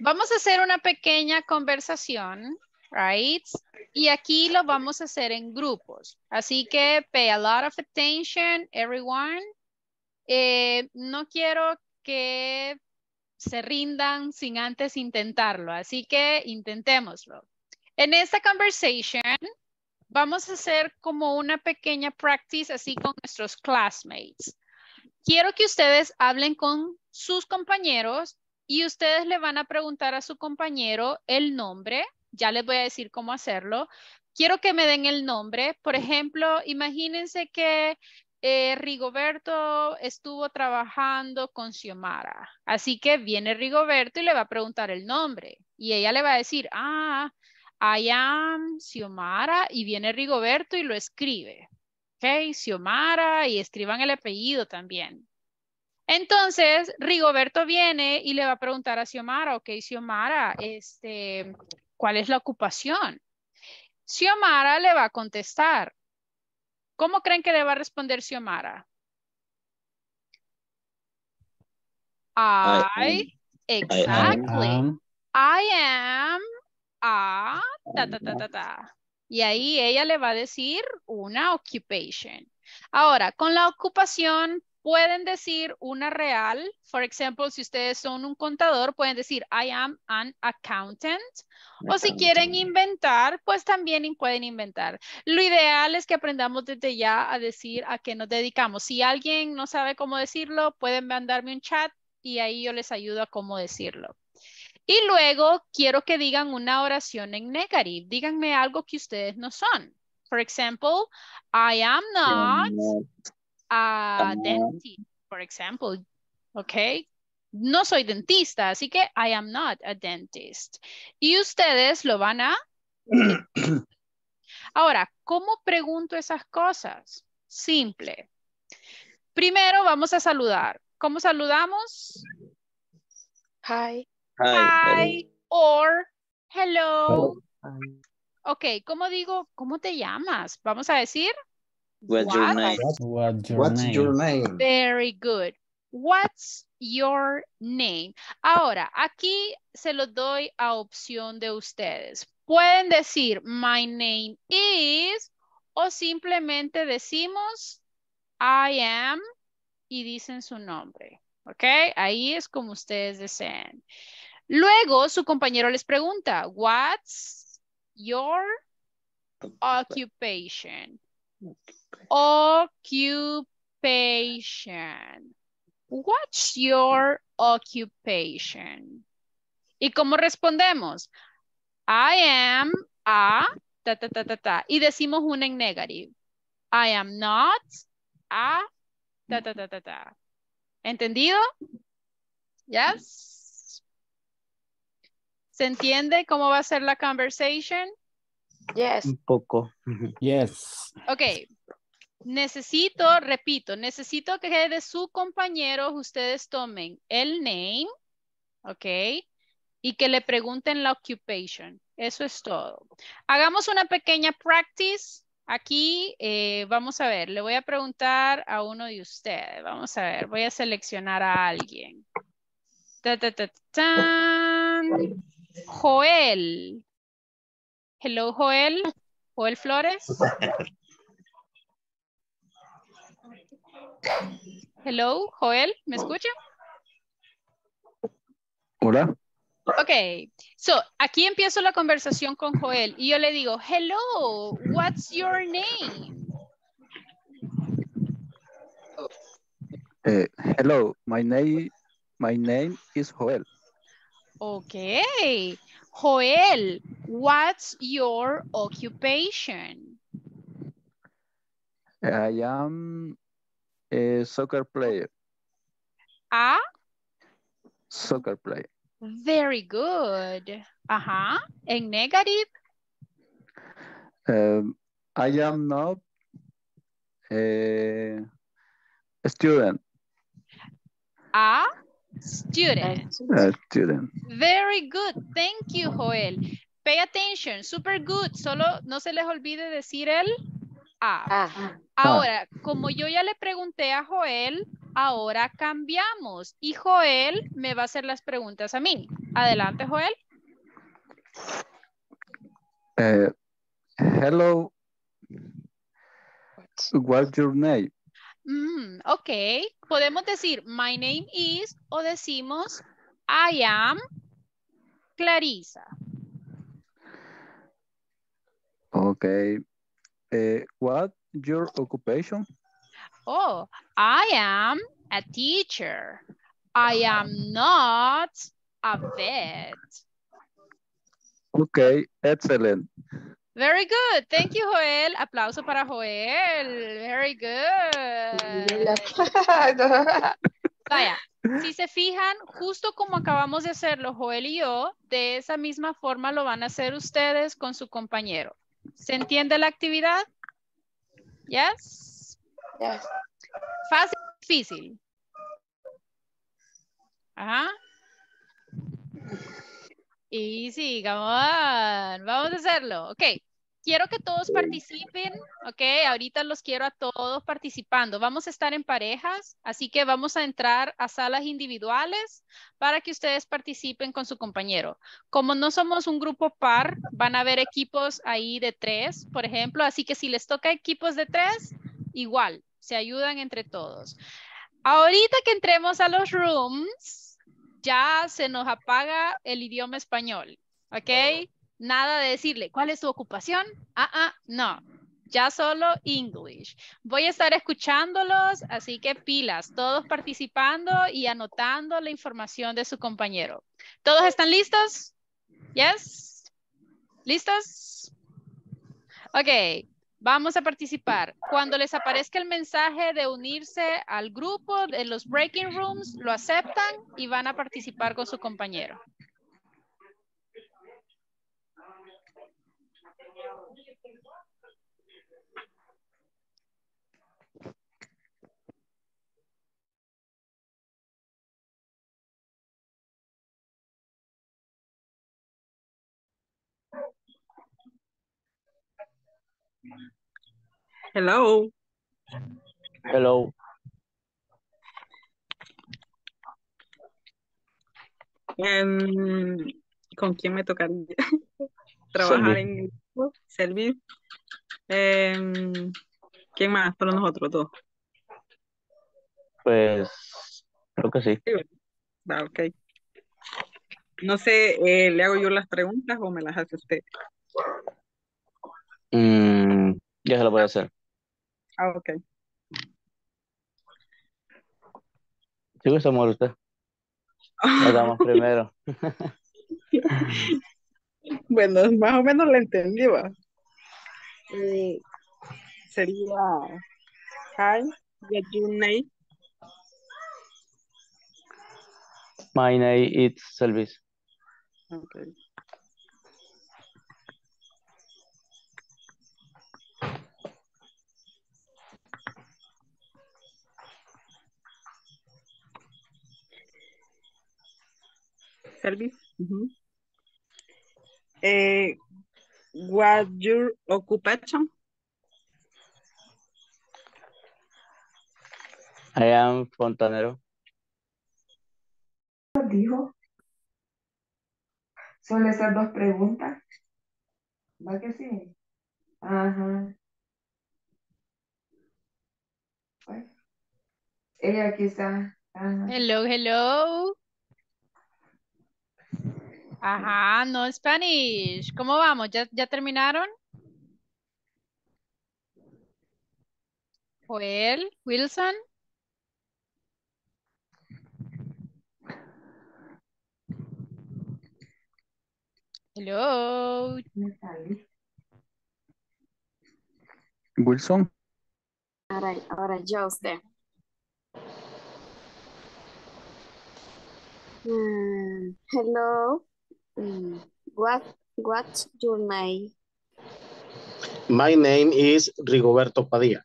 Vamos a hacer una pequeña conversación, right? Y aquí lo vamos a hacer en grupos. Así que pay a lot of attention, everyone. Eh, no quiero que se rindan sin antes intentarlo, así que intentémoslo. En esta conversation vamos a hacer como una pequeña practice así con nuestros classmates. Quiero que ustedes hablen con sus compañeros y ustedes le van a preguntar a su compañero el nombre. Ya les voy a decir cómo hacerlo. Quiero que me den el nombre. Por ejemplo, imagínense que eh, Rigoberto estuvo trabajando con Xiomara. Así que viene Rigoberto y le va a preguntar el nombre. Y ella le va a decir, ah, I am Xiomara. Y viene Rigoberto y lo escribe. Ok, Xiomara y escriban el apellido también. Entonces, Rigoberto viene y le va a preguntar a Xiomara, ok, Xiomara, este, ¿cuál es la ocupación? Xiomara le va a contestar. ¿Cómo creen que le va a responder Xiomara? I, exactly. am. I am a ta ta ta ta ta. Y ahí ella le va a decir una occupation. Ahora, con la ocupación pueden decir una real. For example, si ustedes son un contador, pueden decir I am an accountant. O si quieren inventar, pues también pueden inventar. Lo ideal es que aprendamos desde ya a decir a qué nos dedicamos. Si alguien no sabe cómo decirlo, pueden mandarme un chat y ahí yo les ayudo a cómo decirlo. Y luego quiero que digan una oración en negative. Díganme algo que ustedes no son. For example, I am not a dentist, for example. Okay. No soy dentista, así que I am not a dentist. Y ustedes lo van a... Ahora, ¿cómo pregunto esas cosas? Simple. Primero vamos a saludar. ¿Cómo saludamos? Hi. Hi or hello. Ok, ¿cómo digo? ¿Cómo te llamas? Vamos a decir. What's your name? What's your What's name? your name? Very good. What's your name? Ahora, aquí se los doy a opción de ustedes. Pueden decir my name is o simplemente decimos I am y dicen su nombre. ¿Ok? Ahí es como ustedes deseen. Luego su compañero les pregunta, what's your occupation? Occupation. What's your occupation? ¿Y cómo respondemos? I am a ta ta ta ta ta y decimos una en negative. I am not a ta ta ta ta ta. ¿Entendido? Yes. ¿Se entiende cómo va a ser la conversation? Yes. Un poco. Yes. Ok. Necesito, repito, necesito que de su compañero ustedes tomen el name, ok, y que le pregunten la occupation. Eso es todo. Hagamos una pequeña practice. Aquí eh, vamos a ver, le voy a preguntar a uno de ustedes. Vamos a ver, voy a seleccionar a alguien. Joel. Hello, Joel. Joel Flores. Hello, Joel, ¿me escucha? Hola. Ok, so aquí empiezo la conversación con Joel y yo le digo, hello, what's your name? Eh, hello, my name my name is Joel. Ok, Joel, what's your occupation? I am a soccer player. Ah, Soccer player. very good. Ajá, en negative, Um, I am not a student. a student. A student. Very good. Thank you, Joel. Pay attention. Super good. Solo no se les olvide decir el A. Ahora, como yo ya le pregunté a Joel, ahora cambiamos. Y Joel me va a hacer las preguntas a mí. Adelante, Joel. Uh, hello. What's your name? Mm, ok. Podemos decir my name is o decimos I am Clarisa. Okay. Uh, what your occupation? Oh, I am a teacher. I am not a vet. Okay, excellent. Very good. Thank you, Joel. Aplauso para Joel. Very good. Vaya, si se fijan, justo como acabamos de hacerlo Joel y yo, de esa misma forma lo van a hacer ustedes con su compañero. ¿Se entiende la actividad? Yes. Yes. Fácil, difícil. Ajá. Easy, come on. Vamos a hacerlo. Ok. Quiero que todos participen, ok. Ahorita los quiero a todos participando. Vamos a estar en parejas, así que vamos a entrar a salas individuales para que ustedes participen con su compañero. Como no somos un grupo par, van a haber equipos ahí de tres, por ejemplo. Así que si les toca equipos de tres, igual, se ayudan entre todos. Ahorita que entremos a los rooms, ya se nos apaga el idioma español, ¿ok? Nada de decirle, ¿cuál es tu ocupación? Ah, ah, no. Ya solo English. Voy a estar escuchándolos, así que pilas, todos participando y anotando la información de su compañero. ¿Todos están listos? ¿Yes? ¿Listos? Ok, vamos a participar. Cuando les aparezca el mensaje de unirse al grupo de los breaking rooms, lo aceptan y van a participar con su compañero. Hello. Hello. Em, ¿Con quién me tocaría trabajar en el grupo? Servir. Em, ¿Quién más? Solo nosotros dos. Pues creo que sí. Ah, ok. No sé, eh, ¿le hago yo las preguntas o me las hace usted? Mm, ya se lo voy a hacer. Ah, ok. Si gusta, amor, usted. La damos primero. Bueno, más o menos la entendí, va. Eh, sería Hi, get your name. My name is Selvis. Okay. Service. Eh, what your occupation? I am fontanero. Dijo. Solo esas dos preguntas. ¿Va que sí? Ajá. Pues, ella quizá. Ajá. Hello, hello. Ajá, no Spanish. ¿Cómo vamos? ¿Ya, ya terminaron? Joel, Wilson. Hello. Wilson. Ahora, ahora yo usted. Mm, hello. Mm, what what's your name? My name is Rigoberto Padilla.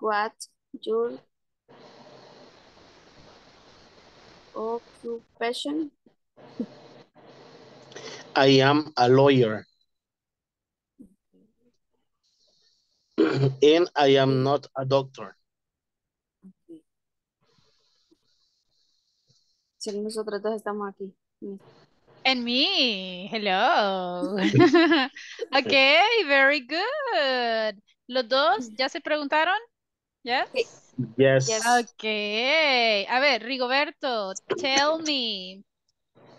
What your occupation? I am a lawyer. and I am not a doctor. Solo nosotros dos estamos aquí. And me. Hello. okay, very good. ¿Los dos ya se preguntaron? Yes? Yes. Okay. A ver, Rigoberto, tell me.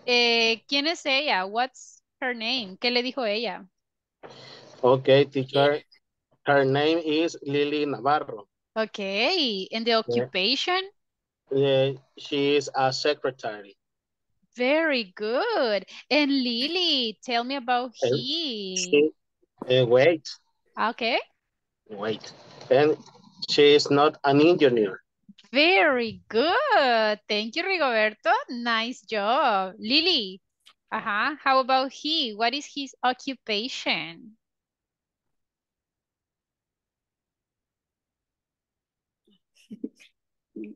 Eh, ¿Quién es ella? What's her name? ¿Qué le dijo ella? Okay, teacher. Her name is Lily Navarro. Okay. And the occupation? Uh, she is a secretary. Very good. And Lily, tell me about And he. uh, wait, Okay. wait. And she is not an engineer. Very good. Thank you, Rigoberto. Nice job. Lily. Uh-huh. How about he? What is his occupation?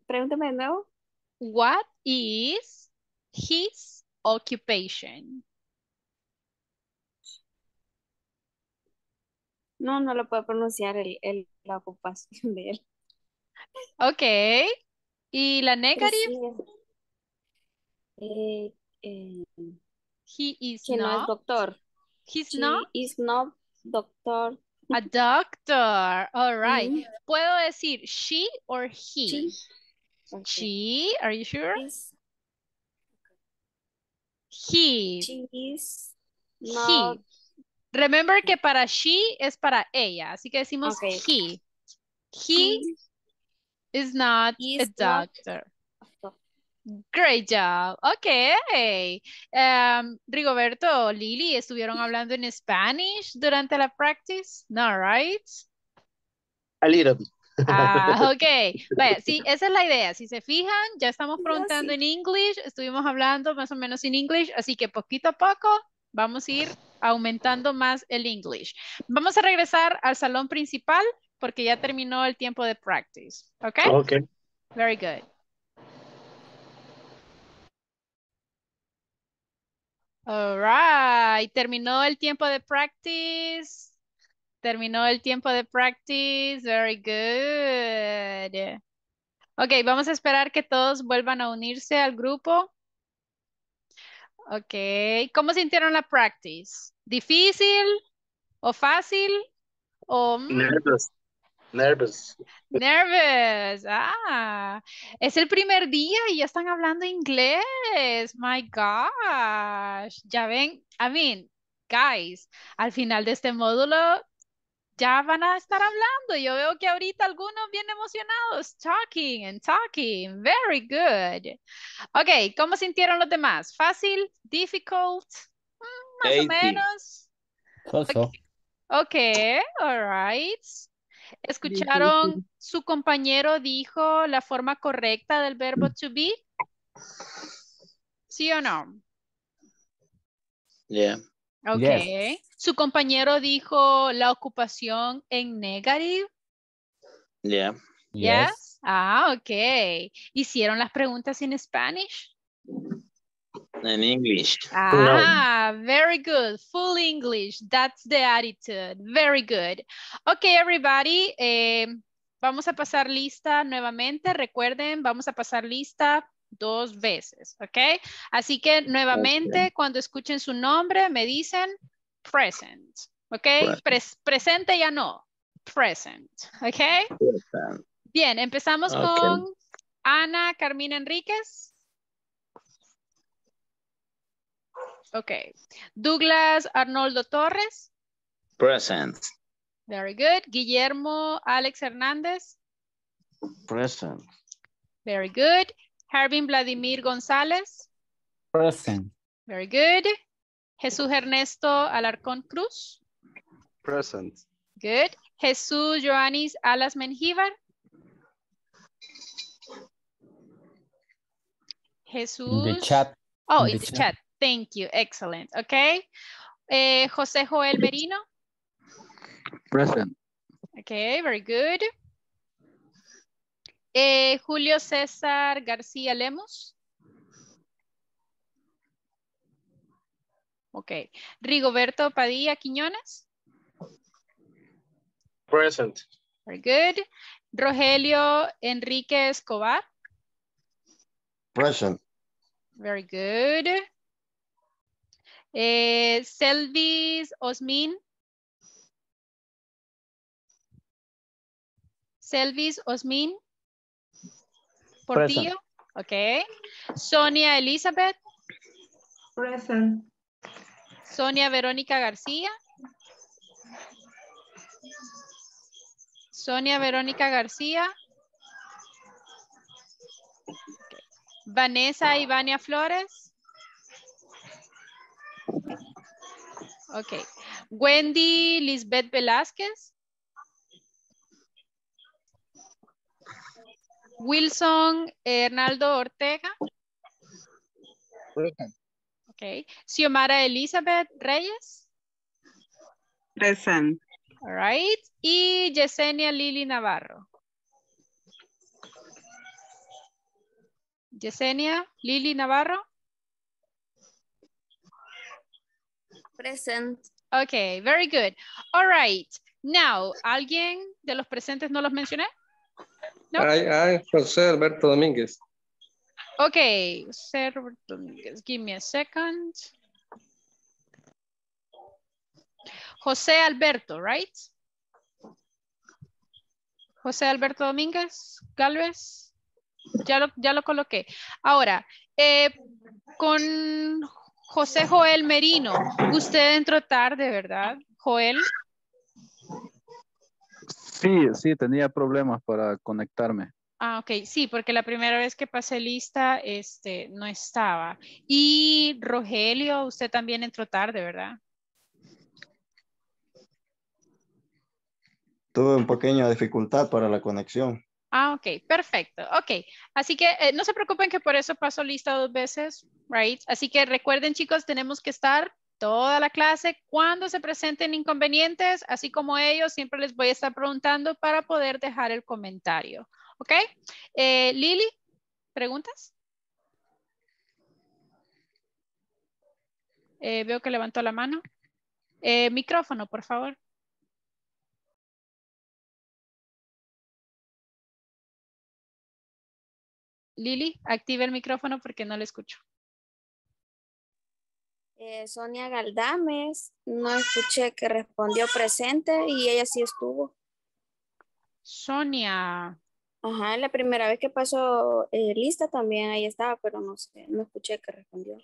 Pregúntame de nuevo. What is his occupation? No, no lo puedo pronunciar el, el- la ocupación de él. Okay. ¿Y la sí, eh, eh, He is que no es not. doctor. He's She not is not doctor. A doctor. All right. ¿Puedo decir she or he? She. Okay. She, are you sure? He. she is He. not. Remember que para she es para ella, así que decimos Okay. he. He He is not not a doctor. Great job. Okay. Um, Rigoberto, Lili, ¿estuvieron hablando en Spanish durante la practice? No, right? A little bit. Ah, ok. Vaya, sí, esa es la idea. Si se fijan, ya estamos preguntando sí. en English, estuvimos hablando más o menos en English, así que poquito a poco vamos a ir aumentando más el English. Vamos a regresar al salón principal porque ya terminó el tiempo de practice. ¿Ok? Okay. Very good. All right. Terminó el tiempo de practice. Terminó el tiempo de practice. Very good. Ok, vamos a esperar que todos vuelvan a unirse al grupo. Ok, ¿cómo sintieron la practice? ¿Difícil o fácil o mm, Nervous. Nervous. Ah, es el primer día y ya están hablando inglés. My gosh. Ya ven, I mean, guys, al final de este módulo ya van a estar hablando. Yo veo que ahorita algunos bien emocionados, talking and talking. Very good. Ok, ¿cómo sintieron los demás? ¿Fácil? ¿Difficult? Mm, más o 80. menos. So, so. Ok, all right. ¿Escucharon su compañero dijo la forma correcta del verbo to be? ¿Sí o no? Yeah. Ok. Yes. ¿Su compañero dijo la ocupación en negative? Yeah. Yes. Yes. Ah, ok. ¿Hicieron las preguntas en Spanish? In English. Ah, very good. Full English. That's the attitude. Very good. Okay, everybody. eh, vamos a pasar lista nuevamente. Recuerden, vamos a pasar lista dos veces, ¿ok? Así que nuevamente, cuando escuchen su nombre, me dicen present, ¿ok? Present. Pres- presente ya no. Present, ¿ok? Present. Bien, empezamos con Ana Carmina Enríquez. Ok. Douglas Arnoldo Torres. Present. Very good. Guillermo Alex Hernández. Present. Very good. Harbin Vladimir González. Present. Very good. Jesús Ernesto Alarcón Cruz. Present. Good. Jesús Joanis Alas Mengíbar. In the chat. Oh, in in the the chat. chat. Thank you. Excellent. Okay. Eh, José Joel Merino. Present. Okay, very good. Eh, Julio César García Lemos. Ok. Rigoberto Padilla Quiñones. Present. Very good. Rogelio Enrique Escobar. Present. Very good. Eh, Selvis Osmin. Selvis Osmin. Portillo. Ok. Sonia Elizabeth. Present. Sonia Verónica García. Sonia Verónica García. Vanessa Ivania Flores. Ok. Wendy Lisbeth Velázquez. Wilson Hernaldo Ortega. Present. Ok. Xiomara Elizabeth Reyes. Present. All right. Y Yesenia Lili Navarro. Yesenia Lili Navarro. Present. Okay, very good. All right. Now, ¿alguien de los presentes no los mencioné? No. Ay, ay, José Alberto Domínguez. Okay, José Roberto Domínguez, give me a second. José Alberto, right? José Alberto Domínguez, Galvez. Ya lo, ya lo coloqué. Ahora, eh, con José Joel Merino, usted entró tarde, ¿verdad? Joel. Sí, sí, tenía problemas para conectarme. Ah, ok, sí, porque la primera vez que pasé lista, este, no estaba. Y Rogelio, usted también entró tarde, ¿verdad? Tuve una pequeña dificultad para la conexión. Ah, ok, perfecto. Ok, así que eh, no se preocupen que por eso paso lista dos veces, right? Así que recuerden, chicos, tenemos que estar toda la clase cuando se presenten inconvenientes, así como ellos, siempre les voy a estar preguntando para poder dejar el comentario. ¿Ok? Eh, Lili, ¿preguntas? Eh, veo que levantó la mano. Eh, micrófono, por favor. Lili, activa el micrófono porque no le escucho. Eh, Sonia Galdames, no escuché que respondió presente y ella sí estuvo. Sonia. Ajá, la primera vez que pasó eh, lista también ahí estaba, pero no sé, no escuché que respondió.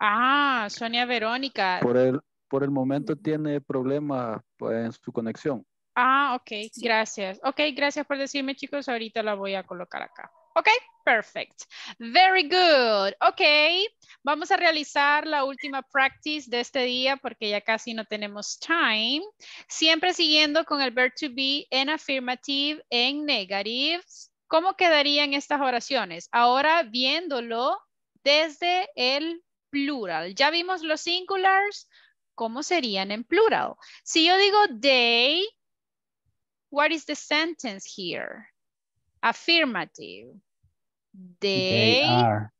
Ah, Sonia Verónica. Por el, por el momento tiene problemas pues, en su conexión. Ah, ok, gracias. Ok, gracias por decirme, chicos. Ahorita la voy a colocar acá. Ok, perfect. Very good. Ok, vamos a realizar la última practice de este día porque ya casi no tenemos time. Siempre siguiendo con el verb to be en affirmative, en negative. ¿Cómo quedarían estas oraciones? Ahora viéndolo desde el plural. Ya vimos los singulars. ¿Cómo serían en plural? Si yo digo they, what is the sentence here? Affirmative. They, They are.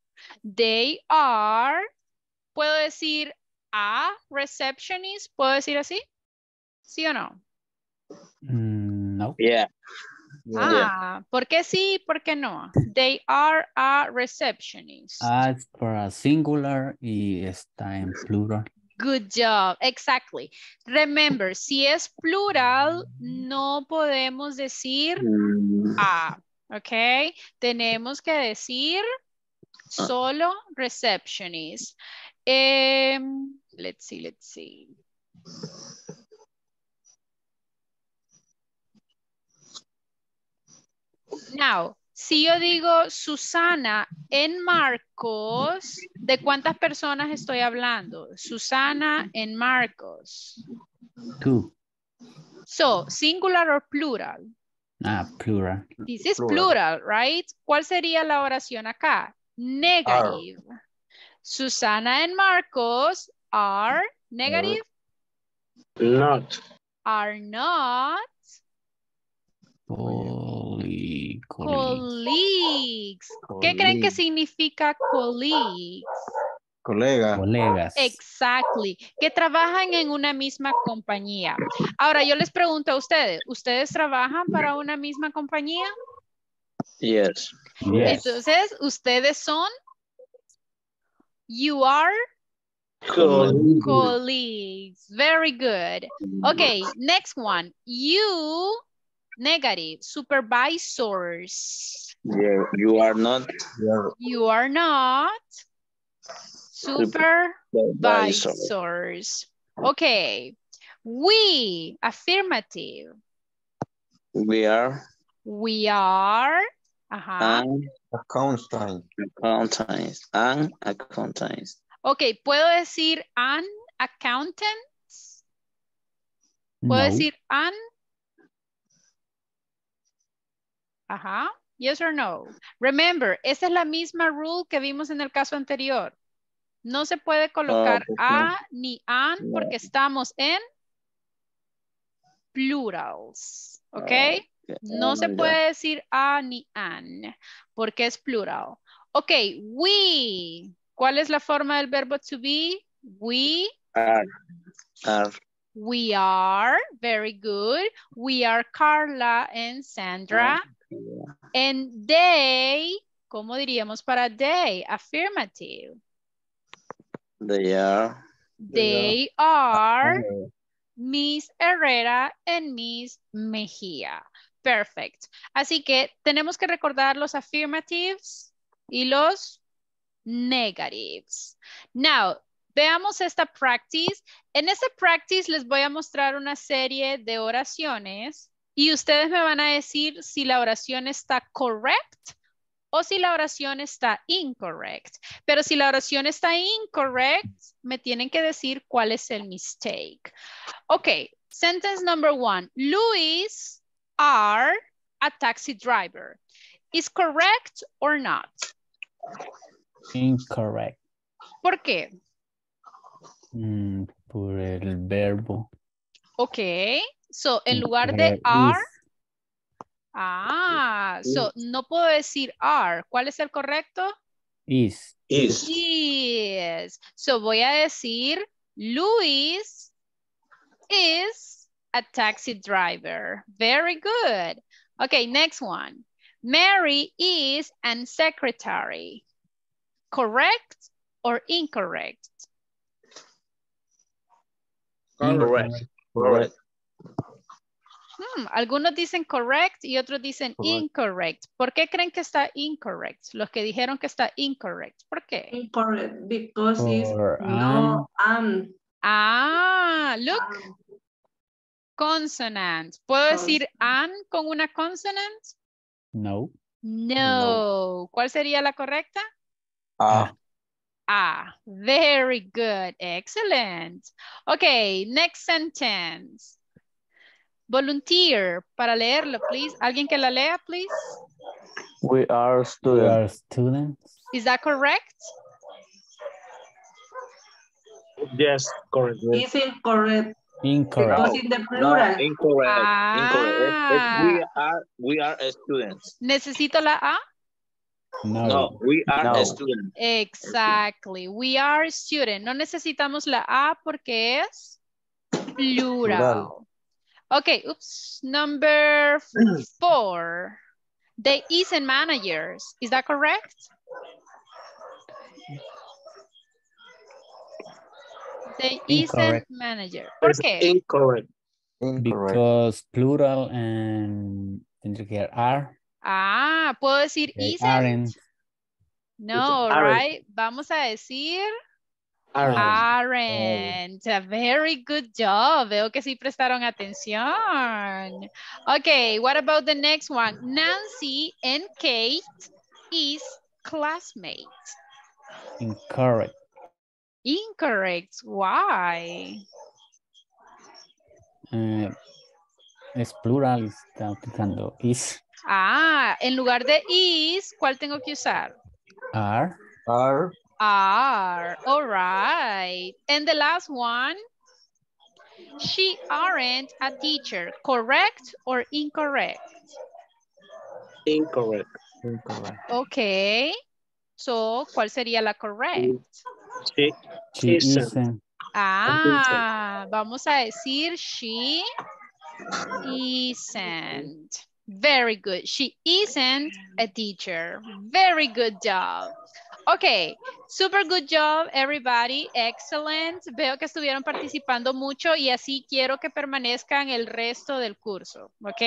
they are. ¿Puedo decir a receptionist? ¿Puedo decir así? ¿Sí o no? Mm, no. Yeah. Ah, ¿por qué sí? ¿Por qué no? They are a receptionist. As for a singular y está en plural. Good job, exactly. Remember, si es plural, no podemos decir a, ¿ok? Tenemos que decir solo receptionist. Em, let's see, let's see. Now, si yo digo Susana en Marcos, ¿de cuántas personas estoy hablando? Susana en Marcos. Two. So, singular or plural? Ah, plural. This is Plural. plural, right? ¿Cuál sería la oración acá? Negative. Susana and Marcos are negative, Not. are not Colleague, colleague. colleagues. ¿Qué creen que significa colleagues? Colega. Colegas. Exactly. Que trabajan en una misma compañía. Ahora yo les pregunto a ustedes, ¿ustedes trabajan para una misma compañía? Yes. Entonces, ustedes son, you are Colleague. colleagues. Very good. Okay, next one. You, negative, supervisors. Yeah, you are not. You are not. Supervisors. Okay. We, affirmative. We are We are, ajá. an Accountant. accountants. An accountants. Ok, ¿puedo decir an accountant? ¿Puedo No. decir an? Ajá. Yes or no. Remember, esa es la misma rule que vimos en el caso anterior. No se puede colocar pues no. a ni an porque estamos en plurals. ¿Ok? Ah, ok. No Ah, se puede decir a ni an porque es plural. Ok, we. ¿Cuál es la forma del verbo to be? We Are. Are. We are, very good. We are Carla and Sandra. And they, ¿cómo diríamos para they? Affirmative. They are. They are Miss Herrera and Miss Mejía. Perfect. Así que tenemos que recordar los affirmatives y los negatives. Now, veamos esta practice. En esta practice les voy a mostrar una serie de oraciones y ustedes me van a decir si la oración está correct o si la oración está incorrect. Pero si la oración está incorrect, me tienen que decir cuál es el mistake. Okay, sentence number one. Luis are a taxi driver. Is correct or not? Incorrect. ¿Por qué? Mm, por el verbo. Ok, so en lugar de are, is. ah, so no puedo decir are. ¿Cuál es el correcto? Is. Is. Is. So voy a decir Luis is a taxi driver. Very good. Okay, next one. Mary is an secretary. Correct or incorrect? Correct. Correct. Hmm, algunos dicen correct y otros dicen Correct. incorrect. ¿Por qué creen que está incorrect? Los que dijeron que está incorrect. ¿Por qué? Incorrect because it's no am. Ah, look, consonant. ¿Puedo decir an con una consonant? No. No. ¿Cuál sería la correcta? Ah, Ah, very good. Excellent. Okay, next sentence. Volunteer, para leerlo, please. ¿Alguien que la lea, please? We are We students. are students. Is that correct? Yes, correct. It's incorrect Incorrect. because in the No, plural. incorrect. Incorrect. It- it- we Ah. are we are students. ¿Necesito la A? No. No, we are No. students. Exactly. We are student. No necesitamos la A porque es plural. Okay, oops. Number four. They isn't managers. Is that correct? They isn't Incorrect. manager. ¿Por It's incorrect. incorrect. Because plural and tendría que ser are. Ah, ¿puedo decir They isn't? aren't. No, Aren't. right? Vamos a decir Aren't. aren't. A very good job. Veo que sí prestaron atención. Okay, what about the next one? Nancy and Kate is classmates. Incorrect. Incorrect. Why? Eh, es plural, está aplicando is. Ah, en lugar de is, ¿cuál tengo que usar? Are. Are Are. All right. And the last one. She aren't a teacher. Correct or incorrect? Incorrect. incorrect. Okay. So, ¿cuál sería la correct? She She isn't. isn't. Ah, vamos a decir she isn't. Very good. She isn't a teacher. Very good job. Okay, super good job, everybody. Excellent. Veo que estuvieron participando mucho y así quiero que permanezcan el resto del curso. Ok,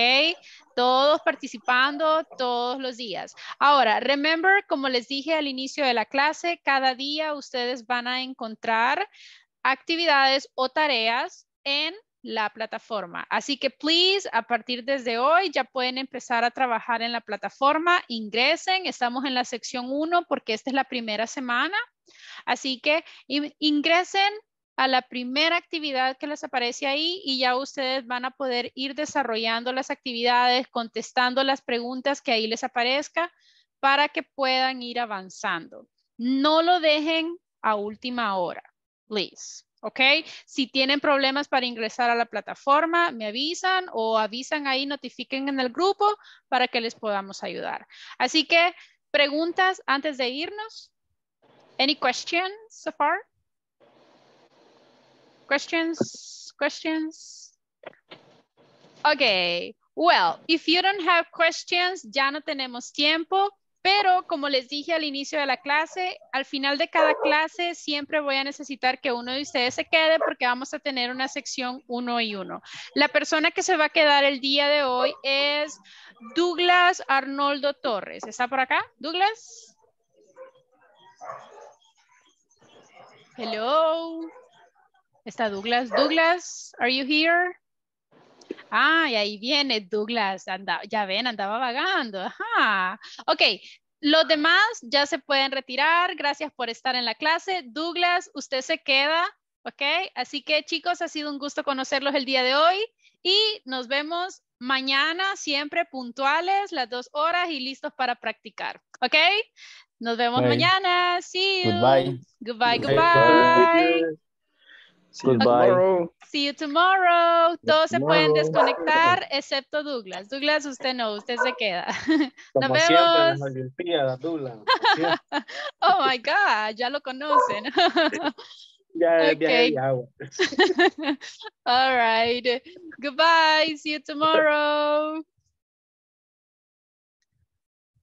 todos participando todos los días. Ahora, remember, como les dije al inicio de la clase, cada día ustedes van a encontrar actividades o tareas en la plataforma. Así que, please, a partir desde hoy ya pueden empezar a trabajar en la plataforma. Ingresen, estamos en la sección 1 porque esta es la primera semana. Así que in- ingresen, a la primera actividad que les aparece ahí y ya ustedes van a poder ir desarrollando las actividades, contestando las preguntas que ahí les aparezca para que puedan ir avanzando. No lo dejen a última hora, please. ¿Ok? Si tienen problemas para ingresar a la plataforma, me avisan o avisan ahí, notifiquen en el grupo para que les podamos ayudar. Así que, preguntas antes de irnos. Any questions so far? Questions? Questions? Okay. Well, if you don't have questions, ya no tenemos tiempo. Pero como les dije al inicio de la clase, al final de cada clase siempre voy a necesitar que uno de ustedes se quede porque vamos a tener una sección uno y uno. La persona que se va a quedar el día de hoy es Douglas Arnoldo Torres. ¿Está por acá? Douglas. Hello. ¿Está Douglas? Douglas, are you here? Ah, y ahí viene Douglas. Anda, ya ven, andaba vagando. Ajá. Ok, los demás ya se pueden retirar. Gracias por estar en la clase. Douglas, usted se queda. Ok, así que chicos, ha sido un gusto conocerlos el día de hoy y nos vemos mañana siempre puntuales, las dos horas y listos para practicar. Ok, nos vemos Bye. mañana. See you. Goodbye. Goodbye, goodbye. Goodbye. See you tomorrow. Todos se pueden desconectar excepto Douglas. Douglas, usted no, usted se queda. Nos Como siempre en las vemos. Olimpiadas, Douglas. Oh my God, ya lo conocen. Ya Okay. agua. All right. Goodbye. See you tomorrow.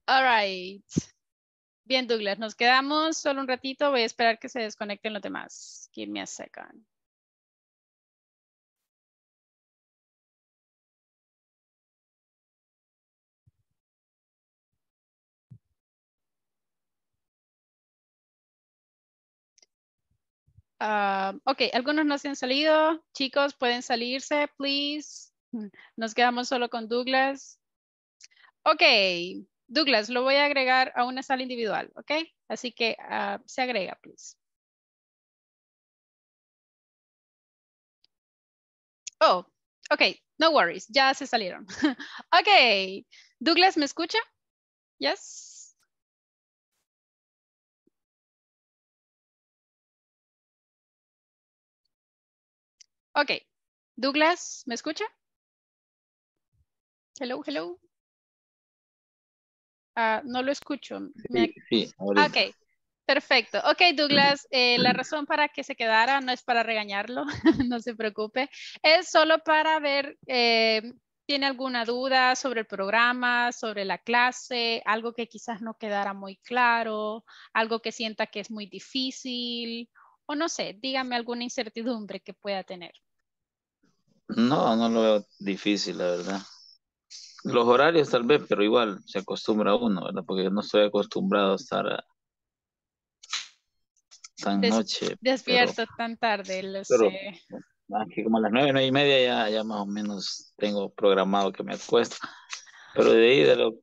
All right. Bien, Douglas, nos quedamos solo un ratito. Voy a esperar que se desconecten los demás. Give me a second. Ah, ok, algunos no se han salido. Chicos, pueden salirse, please. Nos quedamos solo con Douglas. Ok, Douglas, lo voy a agregar a una sala individual, ok? Así que ah, se agrega, please. Oh, ok, no worries, ya se salieron. ok, Douglas, ¿me escucha? Yes. Ok, Douglas, ¿me escucha? Hello, hello. Ah, no lo escucho. Me- Sí, ahorita. Ok, perfecto. Ok, Douglas, eh, la razón para que se quedara no es para regañarlo, no se preocupe. Es solo para ver, eh, ¿tiene alguna duda sobre el programa, sobre la clase, algo que quizás no quedara muy claro, algo que sienta que es muy difícil? O no sé, dígame alguna incertidumbre que pueda tener. No, no lo veo difícil, la verdad. Los horarios tal vez, pero igual se acostumbra uno, ¿verdad? Porque yo no estoy acostumbrado a estar a- tan Des- noche. pero- Despierto tan tarde, lo pero- sé. Aquí como a las nueve, nueve y media ya, ya más o menos tengo programado que me acuesto. Pero de ahí de lo,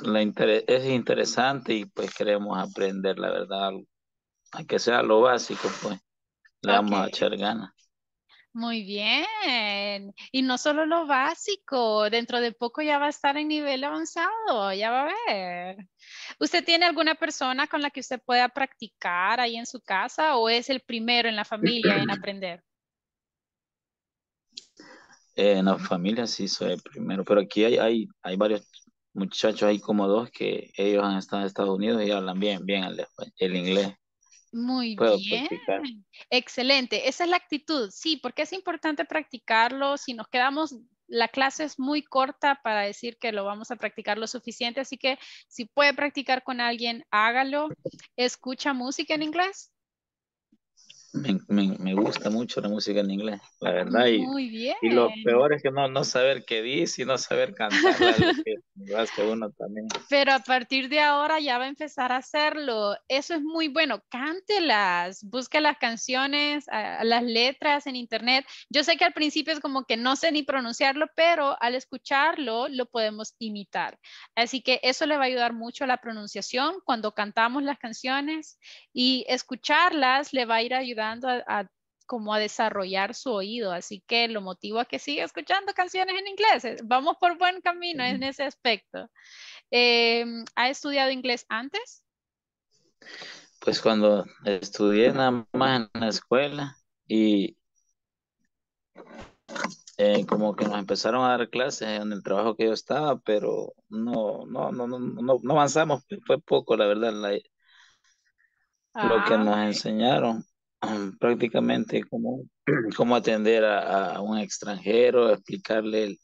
la intere- es interesante y pues queremos aprender, la verdad, aunque sea lo básico, pues le vamos a echar ganas. Muy bien. Y no solo lo básico, dentro de poco ya va a estar en nivel avanzado, ya va a ver. ¿Usted tiene alguna persona con la que usted pueda practicar ahí en su casa o es el primero en la familia en aprender? Eh, en la familia sí soy el primero, pero aquí hay, hay, hay varios muchachos, hay como dos que ellos han estado en Estados Unidos y hablan bien, bien el, el inglés. Muy Puedo bien. practicar. Excelente. Esa es la actitud. Sí, porque es importante practicarlo. Si nos quedamos, la clase es muy corta para decir que lo vamos a practicar lo suficiente. Así que si puede practicar con alguien, hágalo. ¿Escucha música en inglés? Me, me, me gusta mucho la música en inglés, la verdad. Y, Muy bien. y lo peor es que no, no saber qué dice y no saber cantarla, lo que uno también. Pero a partir de ahora ya va a empezar a hacerlo. Eso es muy bueno. Cántelas, busque las canciones, ah, las letras en internet. Yo sé que al principio es como que no sé ni pronunciarlo, pero al escucharlo lo podemos imitar. Así que eso le va a ayudar mucho a la pronunciación cuando cantamos las canciones y escucharlas le va a ir ayudando a, a como a desarrollar su oído. Así que lo motivo a que siga escuchando canciones en inglés. Eh, Vamos por buen camino en ese aspecto. Em, ¿Ha estudiado inglés antes? Pues cuando estudié nada más en la escuela y eh, como que nos empezaron a dar clases en el trabajo que yo estaba, pero no, no, no, no, no, no avanzamos, fue poco, la verdad, la- lo que Ah, nos enseñaron, prácticamente cómo, cómo atender a, a un extranjero, explicarle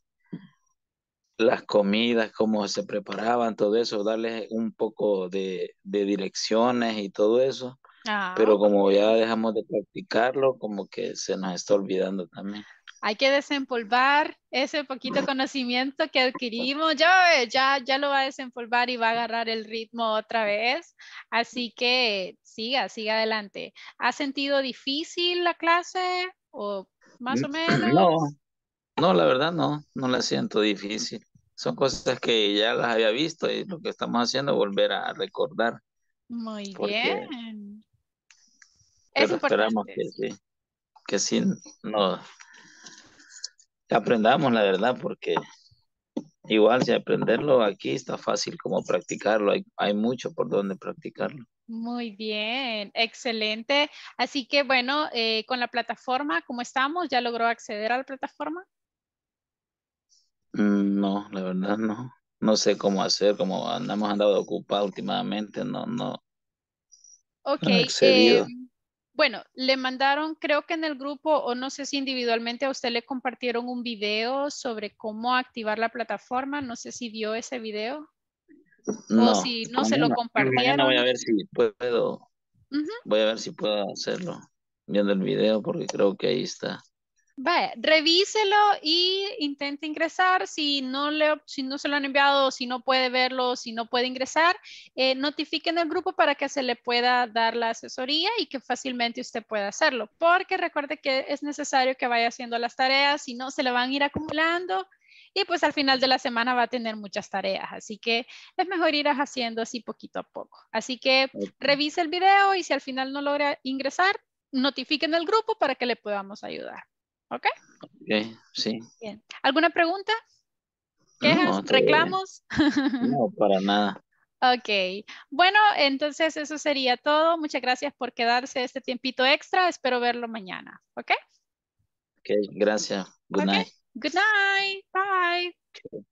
las comidas, cómo se preparaban, todo eso, darles un poco de, de direcciones y todo eso, Ah, pero como ya dejamos de practicarlo, como que se nos está olvidando también. Hay que desempolvar ese poquito conocimiento que adquirimos. Ya, ya, ya lo va a desempolvar y va a agarrar el ritmo otra vez. Así que siga, siga adelante. ¿Ha sentido difícil la clase o más o menos? No, no, la verdad no, no la siento difícil. Son cosas que ya las había visto y lo que estamos haciendo es volver a recordar, Muy bien. Es pero esperamos que sí, que sí nos aprendamos la verdad, porque igual si aprenderlo aquí está fácil como practicarlo, hay, hay mucho por donde practicarlo. Muy bien, excelente. Así que bueno, eh, con la plataforma, ¿cómo estamos? ¿Ya logró acceder a la plataforma? Mm, No, la verdad no, no sé cómo hacer, como andamos andado ocupados últimamente, no, no, Ok, no he eh. Bueno, le mandaron, creo que en el grupo, o no sé si individualmente a usted le compartieron un video sobre cómo activar la plataforma. No sé si vio ese video o si no se lo mañana voy compartieron. a ver si puedo, voy a ver si puedo hacerlo viendo el video porque creo que ahí está. Vaya, revíselo y intente ingresar. Si no, le, si no se lo han enviado, si no puede verlo, si no puede ingresar, eh, notifiquen al grupo para que se le pueda dar la asesoría y que fácilmente usted pueda hacerlo. Porque recuerde que es necesario que vaya haciendo las tareas, si no se le van a ir acumulando y pues al final de la semana va a tener muchas tareas. Así que es mejor ir haciendo así poquito a poco. Así que revise el video y si al final no logra ingresar, notifiquen al grupo para que le podamos ayudar. ¿Ok? Ok, sí. Bien. ¿Alguna pregunta? ¿Quejas? No. ¿Reclamos? No, para nada. ok. Bueno, entonces eso sería todo. Muchas gracias por quedarse este tiempito extra. Espero verlo mañana. ¿Ok? Ok, gracias. Good night. Good night. Bye.